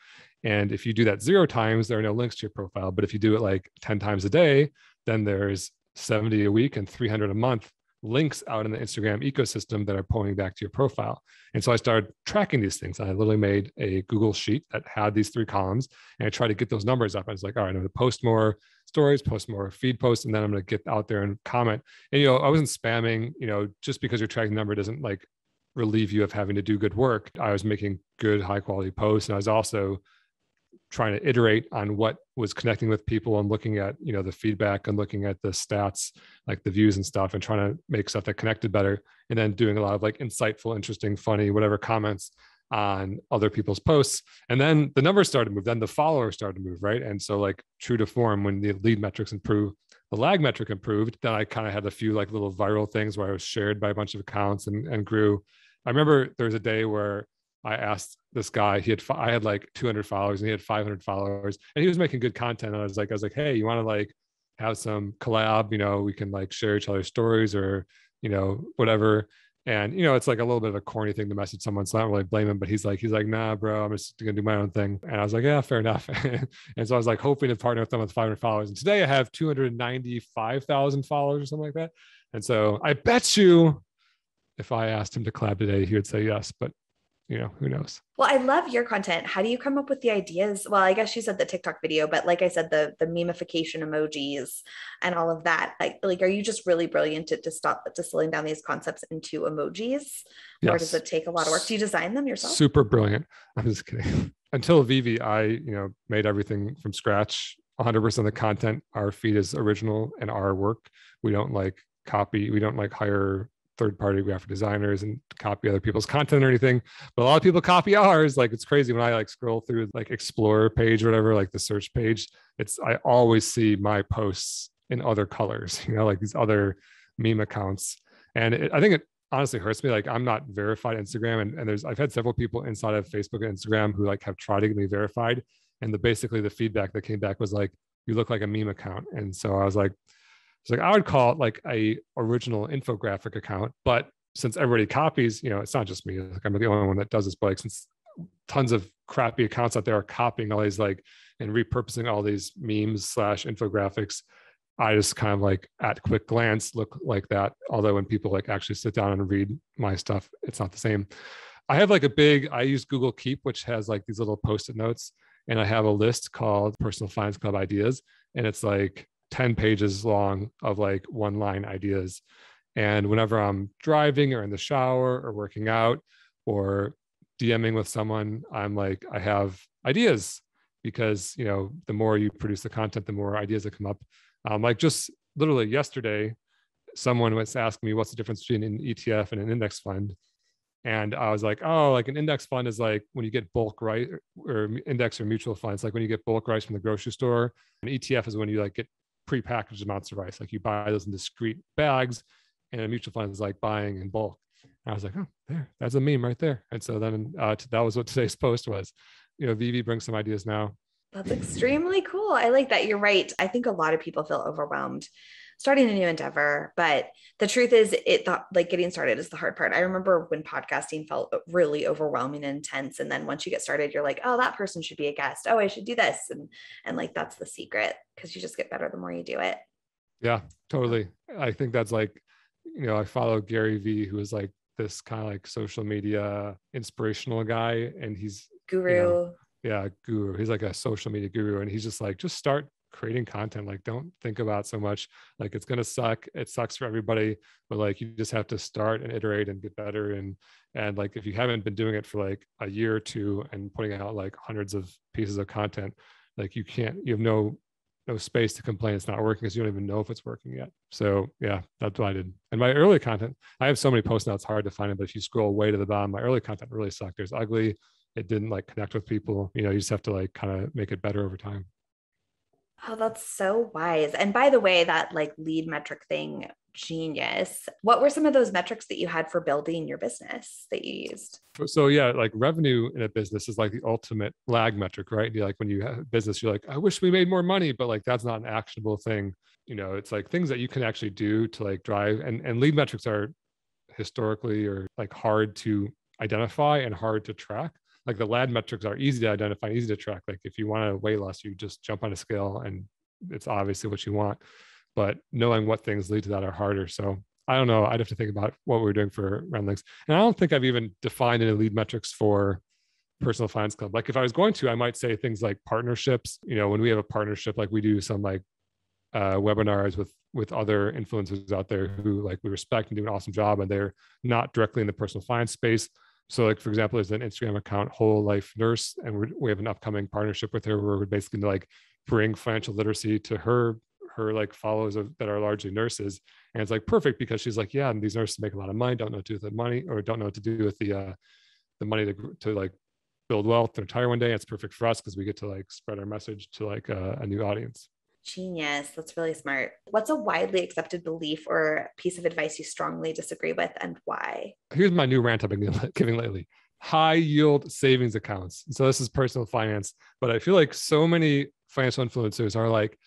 And if you do that zero times, there are no links to your profile. But if you do it like 10 times a day, then there's 70 a week and 300 a month links out in the Instagram ecosystem that are pointing back to your profile. And so I started tracking these things. I literally made a Google sheet that had these three columns and I tried to get those numbers up. I was like, all right, I'm going to post more stories, post more feed posts, and then I'm going to get out there and comment. And, you know, I wasn't spamming, you know, just because your tracking number doesn't like relieve you of having to do good work. I was making good, high quality posts. And I was also trying to iterate on what was connecting with people and looking at you know the feedback and looking at the stats like the views and stuff and trying to make stuff that connected better and then doing a lot of like insightful interesting funny whatever comments on other people's posts. And then the numbers started to move then the followers started to move right? And so like true to form when the lead metrics improved the lag metric improved then i kind of had a few like little viral things where i was shared by a bunch of accounts and, and grew. I remember there was a day where I asked this guy, he had, I had like 200 followers and he had 500 followers and he was making good content. And I was like, I was like, Hey, you want to like have some collab, you know, we can like share each other's stories or, you know, whatever. And, you know, it's like a little bit of a corny thing to message someone. So I don't really blame him, but he's like, he's like, nah, bro, I'm just going to do my own thing. And I was like, yeah, fair enough. [laughs] and so I was like hoping to partner with them with 500 followers. And today I have 295,000 followers or something like that. And so I bet you if I asked him to collab today, he would say yes. But you know, who knows? Well, I love your content. How do you come up with the ideas? Well, I guess you said the TikTok video, but like I said, the the memification emojis and all of that. Like, like are you just really brilliant at to stop distilling down these concepts into emojis? Yes. Or does it take a lot of work? Do you design them yourself? Super brilliant. [laughs] I'm just kidding. [laughs] Until Vivi, I, you know, made everything from scratch. 100% of the content, our feed is original and our work. We don't like copy, we don't like hire third party graphic designers and copy other people's content or anything. But a lot of people copy ours. Like it's crazy when I like scroll through like Explorer page, whatever, like the search page. It's I always see my posts in other colors, [laughs] you know, like these other meme accounts. And it, I think it honestly hurts me. Like I'm not verified Instagram, and, and there's I've had several people inside of Facebook and Instagram who like have tried to get me verified, and the basically the feedback that came back was like, "You look like a meme account," and so I was like, it's like I would call it like a original infographic account, but since everybody copies, you know, it's not just me. Like I'm the only one that does this, but like since tons of crappy accounts out there are copying all these like and repurposing all these memes slash infographics, I just kind of like at quick glance look like that. Although when people like actually sit down and read my stuff, it's not the same. I have like a big, I use Google Keep, which has like these little post-it notes. And I have a list called Personal Finance Club Ideas. And it's like 10 pages long of like one line ideas And whenever I'm driving or in the shower or working out or DMing with someone, I'm like, I have ideas because you know the more you produce the content, the more ideas that come up. Um, like just literally yesterday, someone was asking me what's the difference between an ETF and an index fund, and I was like, oh, like an index fund is like when you get bulk right or index or mutual funds, like when you get bulk rice from the grocery store. An ETF is when you like get prepackaged amounts of rice, like you buy those in discrete bags, and a mutual fund is like buying in bulk. And I was like, oh, there, that's a meme right there. And so then uh, that was what [laughs] today's post was. You know, Vivi brings some ideas now. That's extremely cool. I like that. You're right. I think a lot of people feel overwhelmed starting a new endeavor. But the truth is, it thought like getting started is the hard part. I remember when podcasting felt really overwhelming and intense. And then once you get started, you're like, oh, that person should be a guest. Oh, I should do this. And and like that's the secret because you just get better the more you do it. Yeah, totally. I think that's like, you know, I follow Gary Vee, who is like this kind of like social media inspirational guy. And he's guru. You know, yeah, guru. He's like a social media guru. And he's just like, just start creating content like don't think about so much like it's going to suck it sucks for everybody but like you just have to start and iterate and get better and and like if you haven't been doing it for like a year or two and putting out like hundreds of pieces of content like you can't you have no no space to complain it's not working because you don't even know if it's working yet. So yeah that's what i did. And my early content i have so many posts now it's hard to find it but if you scroll way to the bottom my early content really sucked. There's ugly it didn't like connect with people you know you just have to like kind of make it better over time Oh, that's so wise. And by the way, that like lead metric thing, genius. What were some of those metrics that you had for building your business that you used? Oh, so yeah, like revenue in a business is like the ultimate lag metric, right? You're like when you have a business, you're like, I wish we made more money, but like that's not an actionable thing. You know, it's like things that you can actually do to like drive and, and lead metrics are historically or like hard to identify and hard to track like the lag metrics are easy to identify, easy to track. Like if you want to weigh loss you just jump on a scale and it's obviously what you want. But knowing what things lead to that are harder. So I don't know. I'd have to think about what we're doing for RentLinx. And I don't think I've even defined any lead metrics for personal finance club. Like if I was going to, I might say things like partnerships. You know, when we have a partnership, like we do some like uh, webinars with with other influencers out there who like we respect and do an awesome job, and they're not directly in the personal finance space. So, like for example, there's an Instagram account, Whole Life Nurse, and we we have an upcoming partnership with her where we're basically like bring financial literacy to her her like followers of, that are largely nurses, and it's like perfect because she's like, yeah, and these nurses make a lot of money, don't know what to do with the money, or don't know what to do with the uh, the money to to like build wealth and retire one day. It's perfect for us because we get to like spread our message to like a, a new audience. Genius. That's really smart. What's a widely accepted belief or piece of advice you strongly disagree with and why? Here's my new rant I've been giving [laughs] lately high yield savings accounts. So, this is personal finance, but I feel like so many financial influencers are like,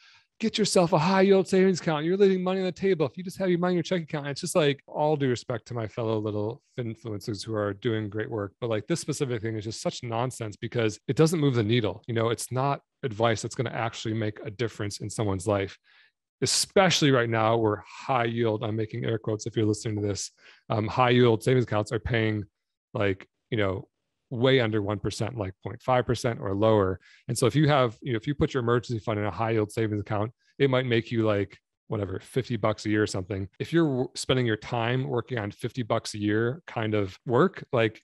get yourself a high yield savings account. You're leaving money on the table. If you just have your money in your checking account, it's just like all due respect to my fellow little influencers who are doing great work. But like this specific thing is just such nonsense because it doesn't move the needle. You know, it's not advice that's going to actually make a difference in someone's life. Especially right now, where high yield, I'm making air quotes if you're listening to this, um, high yield savings accounts are paying like, you know, way under 1%, like 0.5% or lower. And so if you have, you know, if you put your emergency fund in a high yield savings account, it might make you like whatever 50 bucks a year or something. If you're spending your time working on 50 bucks a year kind of work like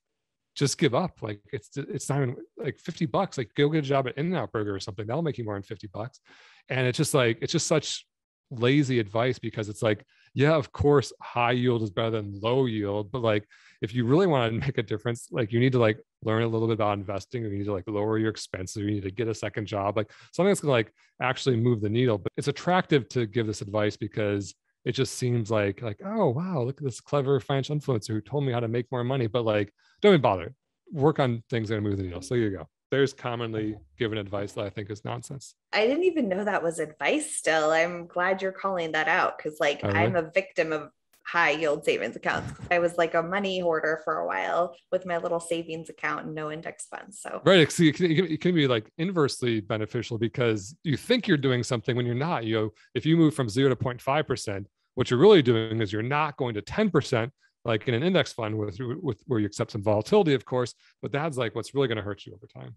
just give up. Like it's it's not even like 50 bucks like go get a job at In-N-Out Burger or something. That'll make you more than 50 bucks. And it's just like it's just such lazy advice because it's like yeah of course high yield is better than low yield but like if you really want to [laughs] make a difference like you need to like learn a little bit about investing or you need to like lower your expenses or you need to get a second job like something that's going to like actually move the needle but it's attractive to give this advice because it just seems like like oh wow look at this clever financial influencer who told me how to make more money but like don't even bother. Work on things that move the needle. So here you go there's commonly given advice that I think is nonsense. I didn't even know that was advice still. I'm glad you're calling that out because, like, I'm a victim of high yield savings accounts. I was like a money hoarder for a while with my little savings account and no index funds. So, right. it, can, it can be like inversely beneficial because you think you're doing something when you're not. You know, if you move from zero to 0.5%, what you're really doing is you're not going to 10% like in an index fund with, with where you accept some volatility, of course, but that's like what's really going to hurt you over time.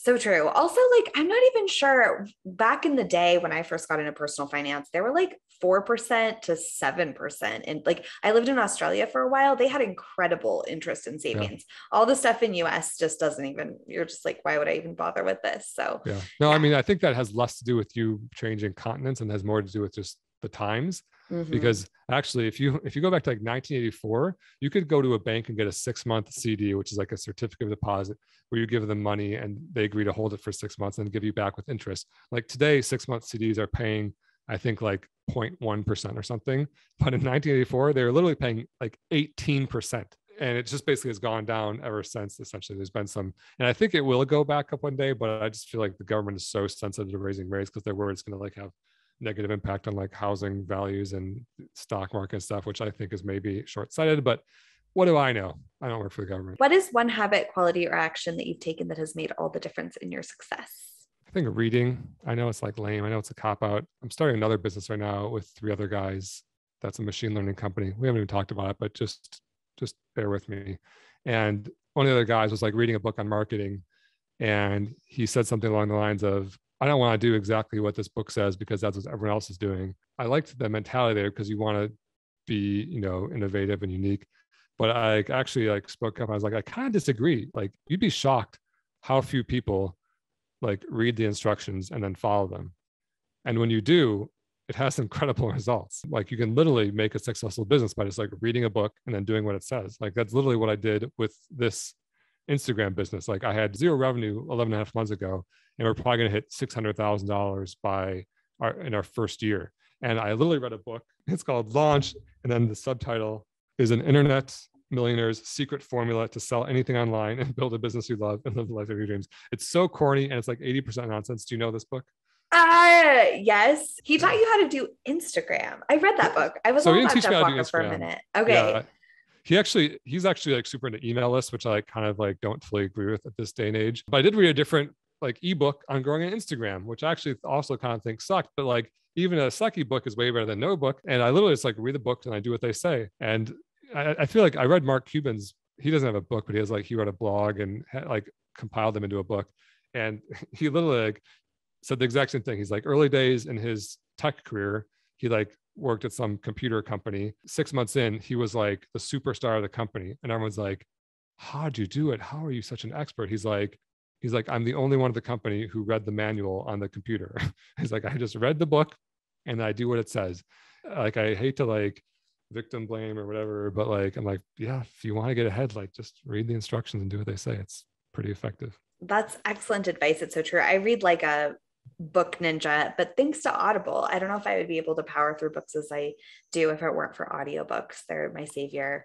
So true. Also, like, I'm not even sure back in the day when I first got into personal finance, there were like 4% to 7%. And like, I lived in Australia for a while. They had incredible interest in savings. Yeah. All the stuff in US just doesn't even, you're just like, why would I even bother with this? So, yeah. No, yeah. I mean, I think that has less to do with you changing continents and has more to do with just the times mm-hmm. because actually if you if you go back to like 1984 you could go to a bank and get a six month cd which is like a certificate of deposit where you give them money and they agree to hold it for six months and give you back with interest. Like today six month cds are paying i think like 0.1% or something. But in 1984 they were literally paying like 18% and it just basically has gone down ever since essentially. There's been some and i think it will go back up one day but i just feel like the government is so sensitive to raising rates because they're worried it's going to like have negative impact on like housing values and stock market stuff, which I think is maybe short sighted. But what do I know? I don't work for the government. What is one habit, quality, or action that you've taken that has made all the difference in your success? I think reading. I know it's like lame. I know it's a cop out. I'm starting another business right now with three other guys. That's a machine learning company. We haven't even talked about it, but just just bear with me. And one of the other guys was like reading a book on marketing, and he said something along the lines of, I don't want to do exactly what this book says because that's what everyone else is doing. I liked the mentality there because you want to be, you know, innovative and unique. But I actually like spoke up. I was like, I kind of disagree. Like, you'd be shocked how few people like read the instructions and then follow them. And when you do, it has [laughs] incredible results. Like you can literally make a successful business by just like reading a book and then doing what it says. Like that's literally what I did with this Instagram business. Like I had zero revenue 11 and a half months ago and we're probably going to hit six hundred thousand dollars by our in our first year. And I literally read a book. It's called Launch, and then the subtitle is an internet millionaire's secret formula to sell anything online and build a business you love and live the life of your dreams. It's so corny and it's like 80% nonsense. Do you know this book? Uh yes. He taught you how to do Instagram. I read that book. I was so on Jeff Walker for a minute. Okay. Yeah. He actually, he's actually like super into email lists, which I kind of like don't fully agree with at this day and age. But I did read a different like ebook on growing on Instagram, which I actually also kind of think sucked. But like even a sucky book is way better than no book. And I literally just like read the book and I do what they say. And I, I feel like I read Mark Cuban's. He doesn't have a book, but he has like he wrote a blog and like compiled them into a book. And [laughs] he literally like said the exact same thing. He's like early days in his tech career, he like worked at some computer company. Six months in, he was like the superstar of the company, and everyone's like, "How'd you do it? How are you such an expert?" He's like, he's like i'm the only one of the company who read the manual on the computer. [laughs] He's like i just read the book and i do what it says. Like i hate to like victim blame or whatever but like i'm like yeah if you want to get ahead like just read the instructions and do what they say. It's pretty effective. That's excellent advice. It's so true. I read like a book ninja but thanks to audible. I don't know if i would be able to power through books as i do if it weren't for audiobooks. They're my savior.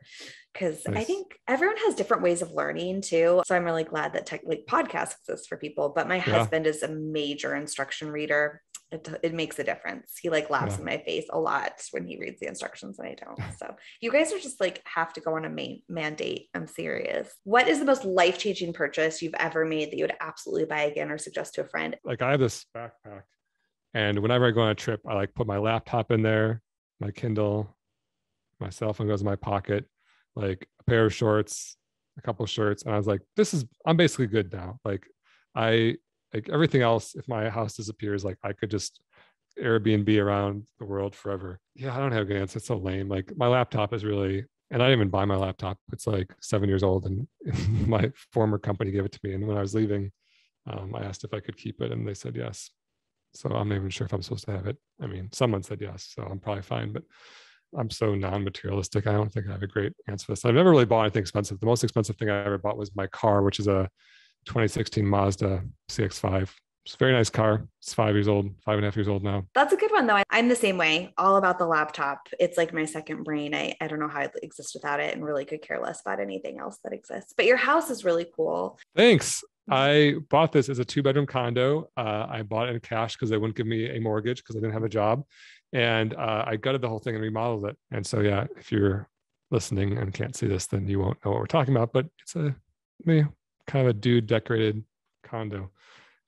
Because nice. i think everyone has different ways of learning too. So i'm really glad that tech like podcasts exist for people but my yeah. husband is a major instruction reader it, it makes a difference. He like laughs yeah. in my face a lot when he reads the instructions and I don't. [laughs] So you guys are just like have to go on a main mandate. I'm serious. What is the most life changing purchase you've ever made that you would absolutely buy again or suggest to a friend? Like I have this backpack, and whenever I go on a trip, I like put my laptop in there, my Kindle, my cell phone goes in my pocket, like a pair of shorts, a couple of shirts, and I was like, this is I'm basically good now. Like I like everything else if my house disappears like i could just airbnb around the world forever. Yeah i don't have a good answer it's so lame. Like my laptop is really and i didn't even buy my laptop. It's like seven years old and [laughs] my former company gave it to me and when i was leaving um, i asked if i could keep it and they said yes. So i'm not even sure if i'm supposed to have it. I mean someone said yes so i'm probably fine but i'm so non-materialistic. I don't think i have a great answer for this. I've never really bought anything expensive. The most expensive thing i ever bought was my car which is a 2016 Mazda CX5. It's a very nice car. It's five years old, five and a half years old now. That's a good one, though. I'm the same way, all about the laptop. It's like my second brain. I, I don't know how I exist without it and really could care less about anything else that exists. But your house is really cool. Thanks. I bought this as a two bedroom condo. Uh, I bought it in cash because they wouldn't give me a mortgage because I didn't have a job. And uh, I gutted the whole thing and remodeled it. And so, yeah, if you're listening and can't see this, then you won't know what we're talking about. But it's a me kind of a dude decorated condo.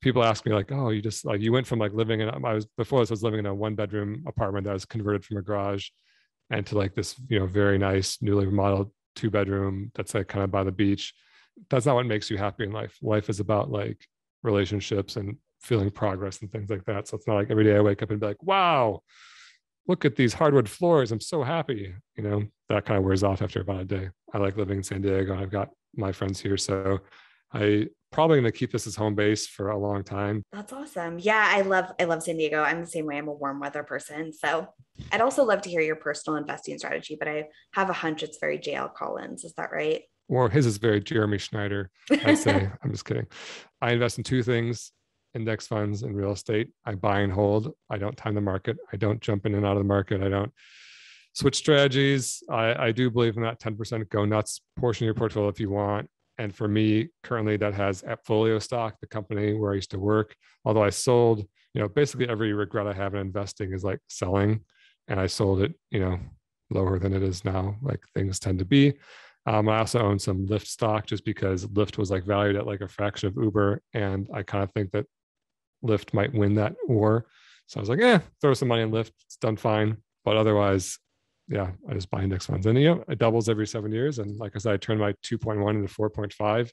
People ask me like, "Oh, you just like you went from like living in I was before this I was living in a one bedroom apartment that was converted from a garage, and to like this you know very nice newly remodeled two bedroom that's like kind of by the beach." That's not what makes you happy in life. Life is about like relationships and feeling progress and things like that. So it's not like every day I wake up and be like, wow, look at these hardwood floors. I'm so happy. You know, that kind of wears off after about a day. I like living in San Diego. I've got my friends here. So I probably going to keep this as home base for a long time. That's awesome. Yeah, I love I love San Diego. I'm the same way. I'm a warm weather person. So I'd also love to hear your personal investing strategy, but I have a hunch it's very JL Collins. Is that right? Or his is very Jeremy Schneider. I say, [laughs] I'm just kidding. I invest in two things index funds and real estate. I buy and hold. I don't time the market. I don't jump in and out of the market. I don't switch strategies. I, I do believe in that 10% go nuts portion of your portfolio if you want. And for me, currently, that has AppFolio stock, the company where I used to work. Although I sold, you know, basically every regret I have in investing is like selling, and I sold it, you know, lower than it is now, like things tend to be. Um, I also own some Lyft stock just because Lyft was like valued at like a fraction of Uber, and I kind of think that Lyft might win that war. So I was like, eh, throw some money in Lyft. It's done fine. But otherwise, yeah, I just buy index funds. And you know, it doubles every seven years. And like I said, I turned my 2.1 into 4.5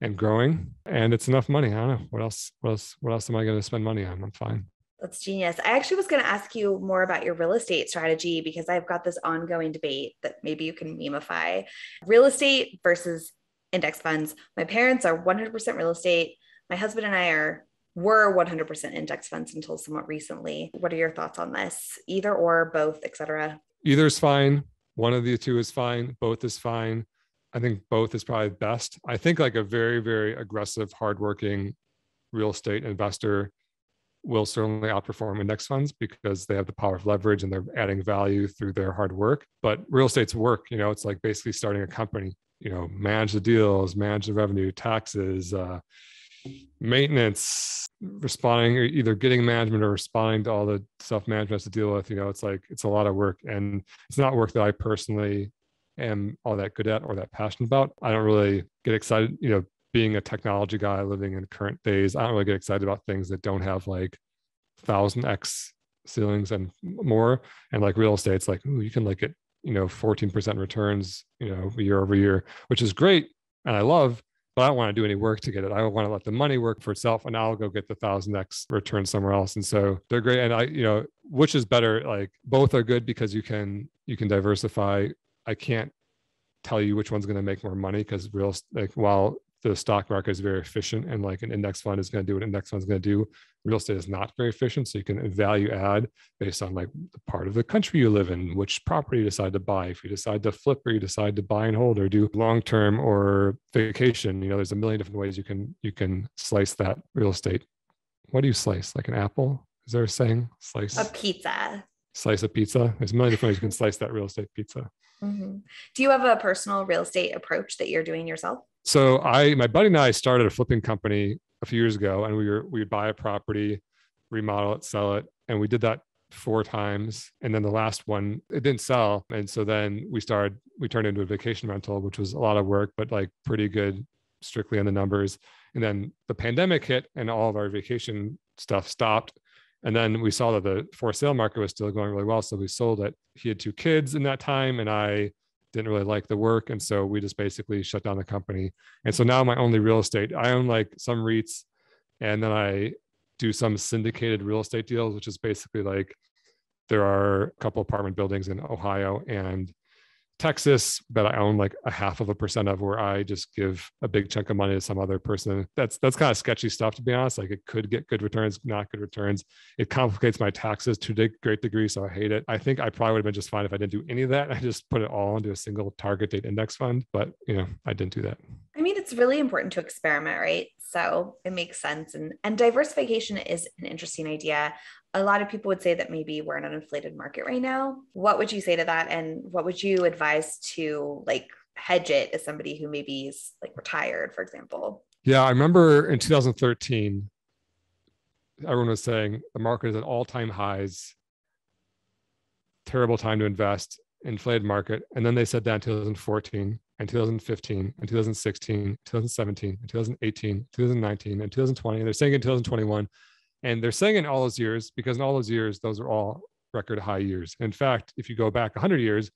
and growing. And it's enough money. I don't know. What else? What else? What else am I going to spend money on? I'm fine. That's genius. I actually was going to ask you more about your real estate strategy because I've got this ongoing debate that maybe you can memify real estate versus index funds. My parents are 100% real estate. My husband and I are were 100% index funds until somewhat recently. What are your thoughts on this? Either or, both, etc. Either is fine. One of the two is fine. Both is fine. I think both is probably best. I think like a very, very aggressive, hardworking real estate investor will certainly outperform index funds because they have the power of leverage and they're adding value through their hard work. But real estate's work, you know, it's like basically starting a company, you know, manage the deals, manage the revenue, taxes, uh, maintenance, responding, or either getting management or responding to all the stuff management has to deal with. You know, it's like it's a lot of work, and it's not work that I personally am all that good at or that passionate about. I don't really get excited. You know, being a technology guy living in current days, I don't really get excited about things that don't have like thousand x ceilings and more. And like real estate, it's like ooh, you can like get you know 14% returns you know year over year, which is great and I love but I don't want to do any work to get it. I want to let the money work for itself and I'll go get the thousand X return somewhere else. And so they're great. And I, you know, which is better? Like both are good because you can, you can diversify. I can't tell you which one's going to make more money because real, like while the stock market is very efficient and like an index fund is going to do what an index fund is going to do real estate is not very efficient. So you can value add based on like the part of the country you live in which property you decide to buy. If you decide to flip or you decide to buy and hold or do long term or vacation you know there's a million different ways you can you can slice that real estate. What do you slice? Like an apple? Is there a saying? Slice. A pizza slice a pizza there's a million different ways you can slice that real estate pizza mm-hmm. do you have a personal real estate approach that you're doing yourself so I, my buddy and I started a flipping company a few years ago, and we were we would buy a property, remodel it, sell it, and we did that four times. And then the last one, it didn't sell, and so then we started we turned into a vacation rental, which was a lot of work, but like pretty good, strictly on the numbers. And then the pandemic hit, and all of our vacation stuff stopped. And then we saw that the for sale market was still going really well, so we sold it. He had two kids in that time, and I didn't really like the work. And so we just basically shut down the company. And so now my only real estate, I own like some REITs and then I do some syndicated real estate deals, which is basically like there are a couple apartment buildings in Ohio and Texas that I own like a half of a percent of where I just give a big chunk of money to some other person. That's that's kind of sketchy stuff to be honest. Like it could get good returns, not good returns. It complicates my taxes to a great degree, so I hate it. I think I probably would have been just fine if I didn't do any of that. I just put it all into a single target date index fund, but you know, I didn't do that. I mean, it's really important to experiment, right? So it makes sense. And and diversification is an interesting idea a lot of people would say that maybe we're in an inflated market right now. What would you say to that? And what would you advise to like hedge it as somebody who maybe is like retired, for example? Yeah, I remember in 2013, everyone was saying the market is at all time highs, terrible time to invest, inflated market. And then they said that in 2014 and 2015 and 2016, 2017, and 2018, 2019, and 2020. And they're saying in 2021 and they're saying in all those years because in all those years, those are all record high years. In fact, if you go back 100 years,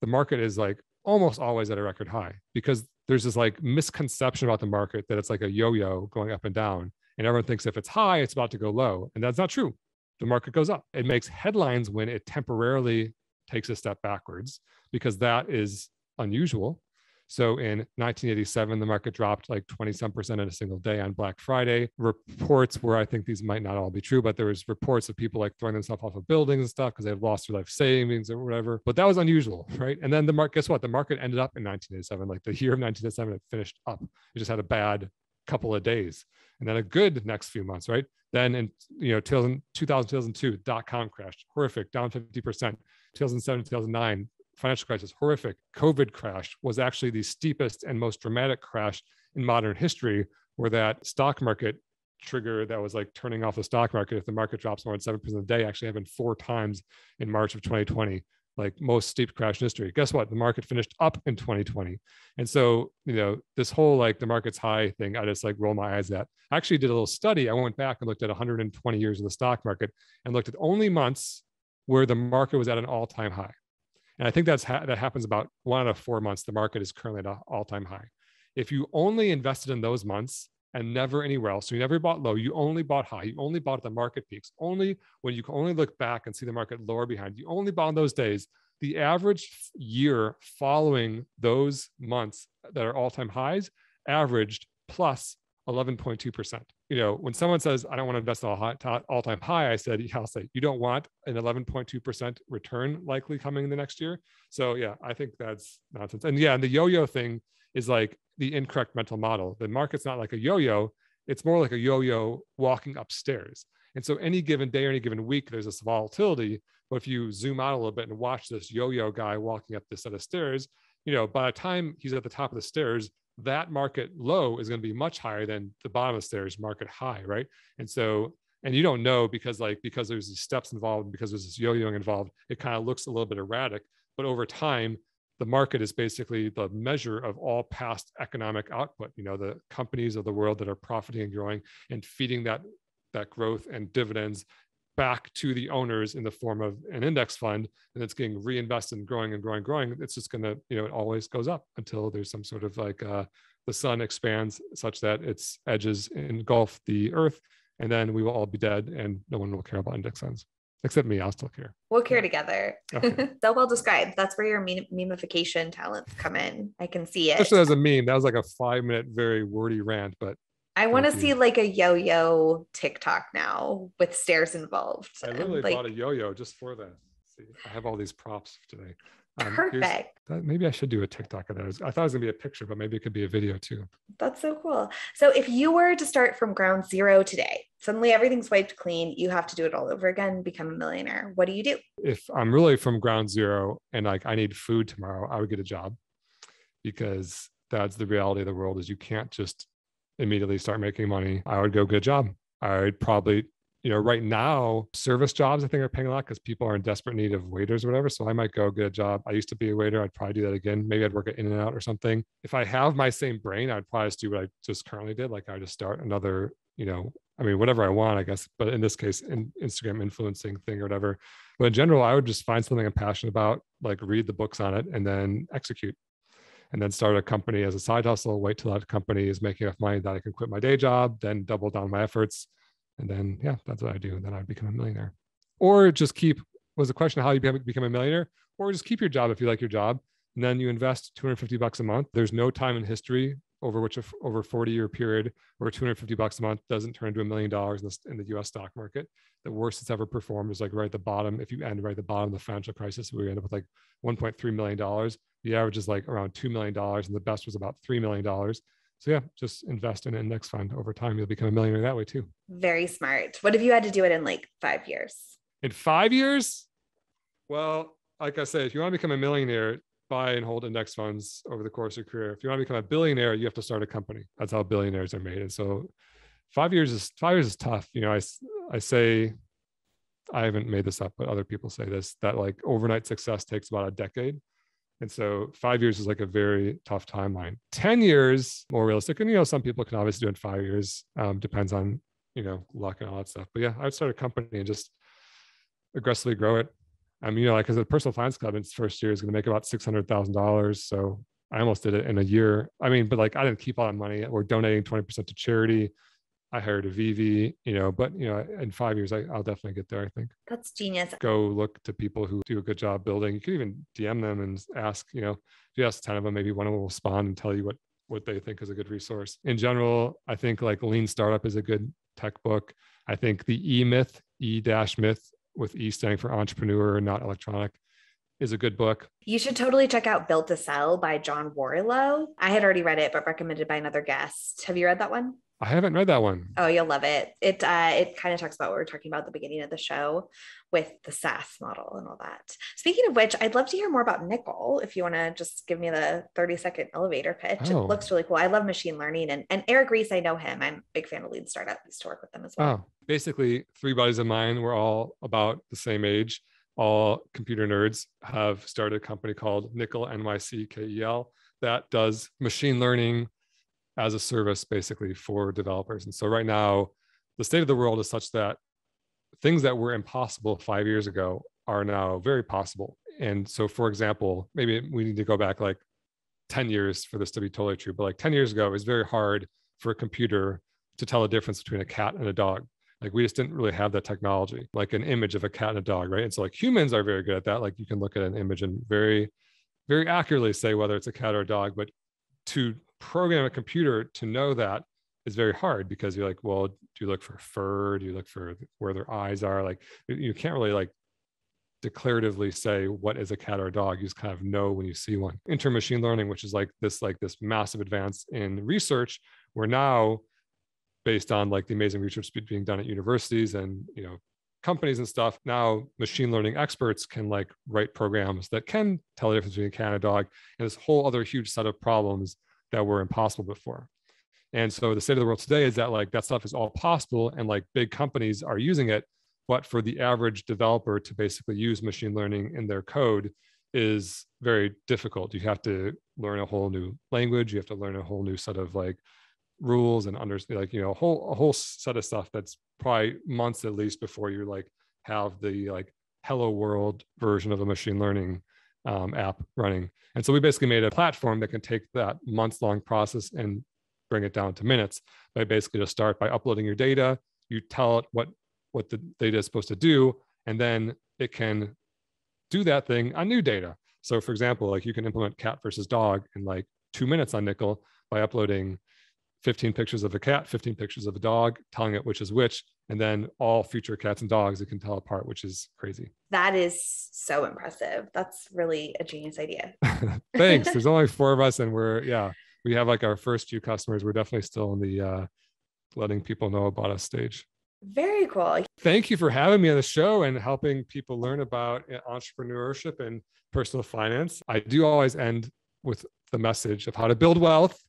the market is like almost always at a record high because there's this like misconception about the market that it's like a yo-yo going up and down. And everyone thinks if it's high, it's about to go low. And that's not true. The market goes up. It makes headlines when it temporarily takes a step backwards because that is unusual. So in 1987, the market dropped like 20 some percent in a single day on Black Friday. Reports where I think these might not all be true, but there was reports of people like throwing themselves off of buildings and stuff because they've lost their life savings or whatever. But that was unusual, right? And then the market, guess what? The market ended up in 1987, like the year of 1987, it finished up. It just had a bad couple of days and then a good next few months, right? Then in you know 2000, 2002, dot com crashed, horrific, down 50%. 2007, 2009, financial crisis, horrific. COVID crash was actually the steepest and most dramatic crash in modern history, where that stock market trigger that was like turning off the stock market if the market drops more than 7% a day actually happened four times in March of 2020 like most steep crash in history. Guess what? The market finished up in 2020. And so, you know, this whole like the market's high thing, I just like roll my eyes at. I actually did a little study. I went back and looked at 120 years of the stock market and looked at only months where the market was at an all-time high. And I think that's ha- that happens about one out of four months. The market is currently at an all-time high. If you only invested in those months and never anywhere else, so you never bought low, you only bought high, you only bought at the market peaks, only when you can only look back and see the market lower behind, you only bought in those days. The average year following those months that are all-time highs averaged plus 11.2%. You know, when someone says, I don't want to invest in all all time high, I said, I'll say, you don't want an 11.2% return likely coming in the next year. So, yeah, I think that's nonsense. And yeah, and the yo yo thing is like the incorrect mental model. The market's not like a yo yo, it's more like a yo yo walking upstairs. And so, any given day or any given week, there's this volatility. But if you zoom out a little bit and watch this yo yo guy walking up this set of stairs, you know, by the time he's at the top of the stairs, that market low is going to be much higher than the bottom of the stairs market high, right? And so, and you don't know because like because there's these steps involved, because there's this yo-yoing involved, it kind of looks a little bit erratic. But over time, the market is basically the measure of all past economic output. You know, the companies of the world that are profiting and growing and feeding that that growth and dividends back to the owners in the form of an index fund and it's getting reinvested and growing and growing growing it's just going to you know it always goes up until there's some sort of like uh, the sun expands such that its edges engulf the earth and then we will all be dead and no one will care about index funds. Except me i'll still care. We'll care together. Okay. [laughs] so well described that's where your meme- memification talents come in. I can see it. Especially as a meme. That was like a five minute very wordy rant but I want to see like a yo-yo TikTok now with stairs involved. I literally like, bought a yo-yo just for that. See, I have all these props today. Um, perfect. That, maybe I should do a TikTok of those. I thought it was gonna be a picture, but maybe it could be a video too. That's so cool. So if you were to start from ground zero today, suddenly everything's wiped clean, you have to do it all over again, become a millionaire. What do you do? If I'm really from ground zero and like I need food tomorrow, I would get a job because that's the reality of the world is you can't just immediately start making money, I would go get a job. I would probably, you know, right now, service jobs I think are paying a lot because people are in desperate need of waiters or whatever. So I might go get a job. I used to be a waiter. I'd probably do that again. Maybe I'd work at In and Out or something. If I have my same brain, I'd probably just do what I just currently did. Like I just start another, you know, I mean, whatever I want, I guess. But in this case, in Instagram influencing thing or whatever. But in general, I would just find something I'm passionate about, like read the books on it and then execute and then start a company as a side hustle, wait till that company is making enough money that I can quit my day job, then double down my efforts. And then, yeah, that's what I do. And then I'd become a millionaire. Or just keep, was the question how you become a millionaire? Or just keep your job if you like your job. And then you invest 250 bucks a month. There's no time in history over which a, over 40 year period where 250 bucks a month doesn't turn into a million dollars in the, in the US stock market. The worst it's ever performed is like right at the bottom. If you end right at the bottom of the financial crisis, we end up with like 1.3 million dollars. The average is like around $2 million and the best was about $3 million. So yeah, just invest in an index fund over time. You'll become a millionaire that way too. Very smart. What if you had to do it in like five years? In five years? Well, like I said, if you want to become a millionaire, buy and hold index funds over the course of your career. If you want to become a billionaire, you have to start a company. That's how billionaires are made. And so five years is five years is tough. You know, I, I say, I haven't made this up, but other people say this, that like overnight success takes about a decade. And so five years is like a very tough timeline. 10 years, more realistic. And, you know, some people can obviously do it in five years, um, depends on, you know, luck and all that stuff. But yeah, I'd start a company and just aggressively grow it. I mean, you know, like as a personal finance club in its first year is going to make about $600,000. So I almost did it in a year. I mean, but like I didn't keep all that money. We're donating 20% to charity. I hired a VV, you know, but you know, in five years, I, will definitely get there. I think. That's genius. Go look to people who do a good job building. You could even DM them and ask, you know, if you ask 10 of them, maybe one of them will respond and tell you what what they think is a good resource. In general, I think like Lean Startup is a good tech book. I think the E Myth, E dash Myth with E standing for entrepreneur, not electronic, is a good book. You should totally check out Built to Sell by John Warrillow. I had already read it, but recommended by another guest. Have you read that one? I haven't read that one. Oh, you'll love it. It uh, it kind of talks about what we are talking about at the beginning of the show with the SaaS model and all that. Speaking of which, I'd love to hear more about Nyckel. If you want to just give me the 30 second elevator pitch, oh. it looks really cool. I love machine learning and, and Eric Ries, I know him. I'm a big fan of Lean Startup. I used to work with them as well. Oh, basically, three buddies of mine were all about the same age all computer nerds have started a company called Nyckel NYC NYCKEL that does machine learning as a service basically for developers. And so right now, the state of the world is such that things that were impossible five years ago are now very possible. And so, for example, maybe we need to go back like 10 years for this to be totally true, but like 10 years ago, it was very hard for a computer to tell the difference between a cat and a dog. Like we just didn't really have that technology, like an image of a cat and a dog, right? And so like humans are very good at that. Like you can look at an image and very, very accurately say whether it's a cat or a dog. But to program a computer to know that is very hard because you're like, well, do you look for fur? Do you look for where their eyes are? Like you can't really like declaratively say what is a cat or a dog. You just kind of know when you see one. Inter machine learning, which is like this, like this massive advance in research, where now based on like the amazing research being done at universities and you know companies and stuff now machine learning experts can like write programs that can tell the difference between a cat and a dog and this whole other huge set of problems that were impossible before. And so the state of the world today is that like that stuff is all possible and like big companies are using it but for the average developer to basically use machine learning in their code is very difficult. You have to learn a whole new language. You have to learn a whole new set of like rules and understand like you know a whole a whole set of stuff that's probably months at least before you like have the like hello world version of a machine learning um, app running. And so we basically made a platform that can take that months long process and bring it down to minutes. By basically just start by uploading your data. You tell it what what the data is supposed to do and then it can do that thing on new data. So for example like you can implement cat versus dog in like two minutes on Nyckel by uploading 15 pictures of a cat, 15 pictures of a dog, telling it which is which, and then all future cats and dogs it can tell apart, which is crazy. That is so impressive. That's really a genius idea. [laughs] Thanks. There's only [laughs] four of us, and we're yeah, we have like our first few customers. We're definitely still in the uh, letting people know about us stage. Very cool. Thank you for having me on the show and helping people learn about uh, entrepreneurship and personal finance. I do always end with the message of how to build wealth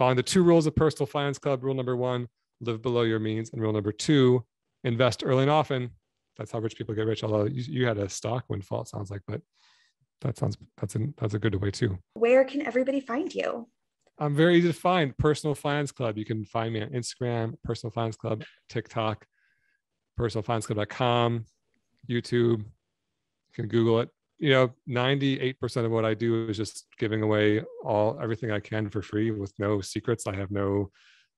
Following the two rules of Personal Finance Club rule number one, live below your means. And rule number two, invest early and often. That's how rich people get rich. Although you, you had a stock windfall, it sounds like, but that sounds that's a that's a good way too. Where can everybody find you? I'm very easy to find. Personal Finance Club. You can find me on Instagram, Personal Finance Club, TikTok, personalfinanceclub.com, YouTube. You can Google it you know 98% of what i do is just giving away all everything i can for free with no secrets. I have no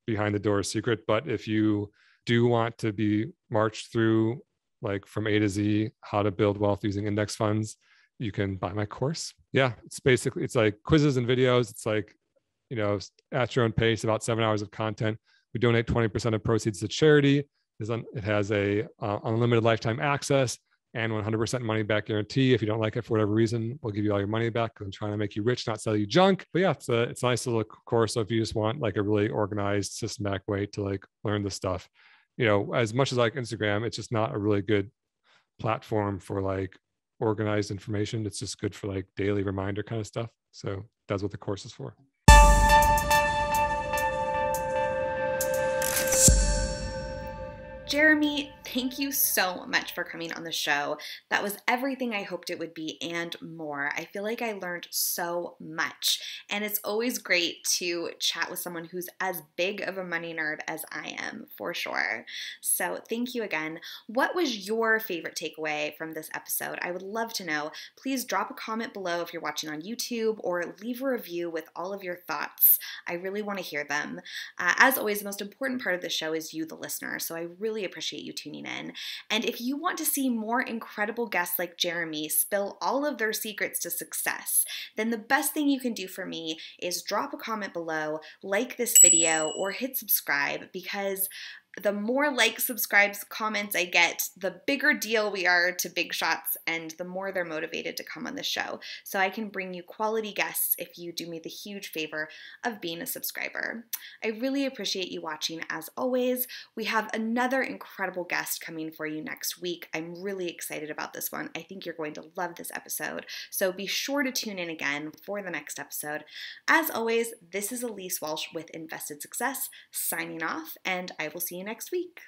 behind the door secret but if you do want to be marched through like from a to z how to build wealth using index funds you can buy my course. Yeah it's basically it's like quizzes and videos. It's like you know at your own pace about seven hours of content. We donate 20% of proceeds to charity. It has a uh, unlimited lifetime access and 100% money back guarantee. If you don't like it for whatever reason, we'll give you all your money back. I'm trying to make you rich, not sell you junk. But yeah, it's a it's a nice little course. So if you just want like a really organized, systematic way to like learn the stuff, you know, as much as like Instagram, it's just not a really good platform for like organized information. It's just good for like daily reminder kind of stuff. So that's what the course is for. Jeremy, thank you so much for coming on the show. That was everything I hoped it would be and more. I feel like I learned so much, and it's always great to chat with someone who's as big of a money nerd as I am, for sure. So, thank you again. What was your favorite takeaway from this episode? I would love to know. Please drop a comment below if you're watching on YouTube or leave a review with all of your thoughts. I really want to hear them. Uh, as always, the most important part of the show is you, the listener, so I really appreciate you tuning in. And if you want to see more incredible guests like Jeremy spill all of their secrets to success, then the best thing you can do for me is drop a comment below, like this video, or hit subscribe because the more likes, subscribes, comments I get, the bigger deal we are to Big Shots and the more they're motivated to come on the show. So I can bring you quality guests if you do me the huge favor of being a subscriber. I really appreciate you watching as always. We have another incredible guest coming for you next week. I'm really excited about this one. I think you're going to love this episode. So be sure to tune in again for the next episode. As always, this is Elise Walsh with Invested Success signing off, and I will see you next week.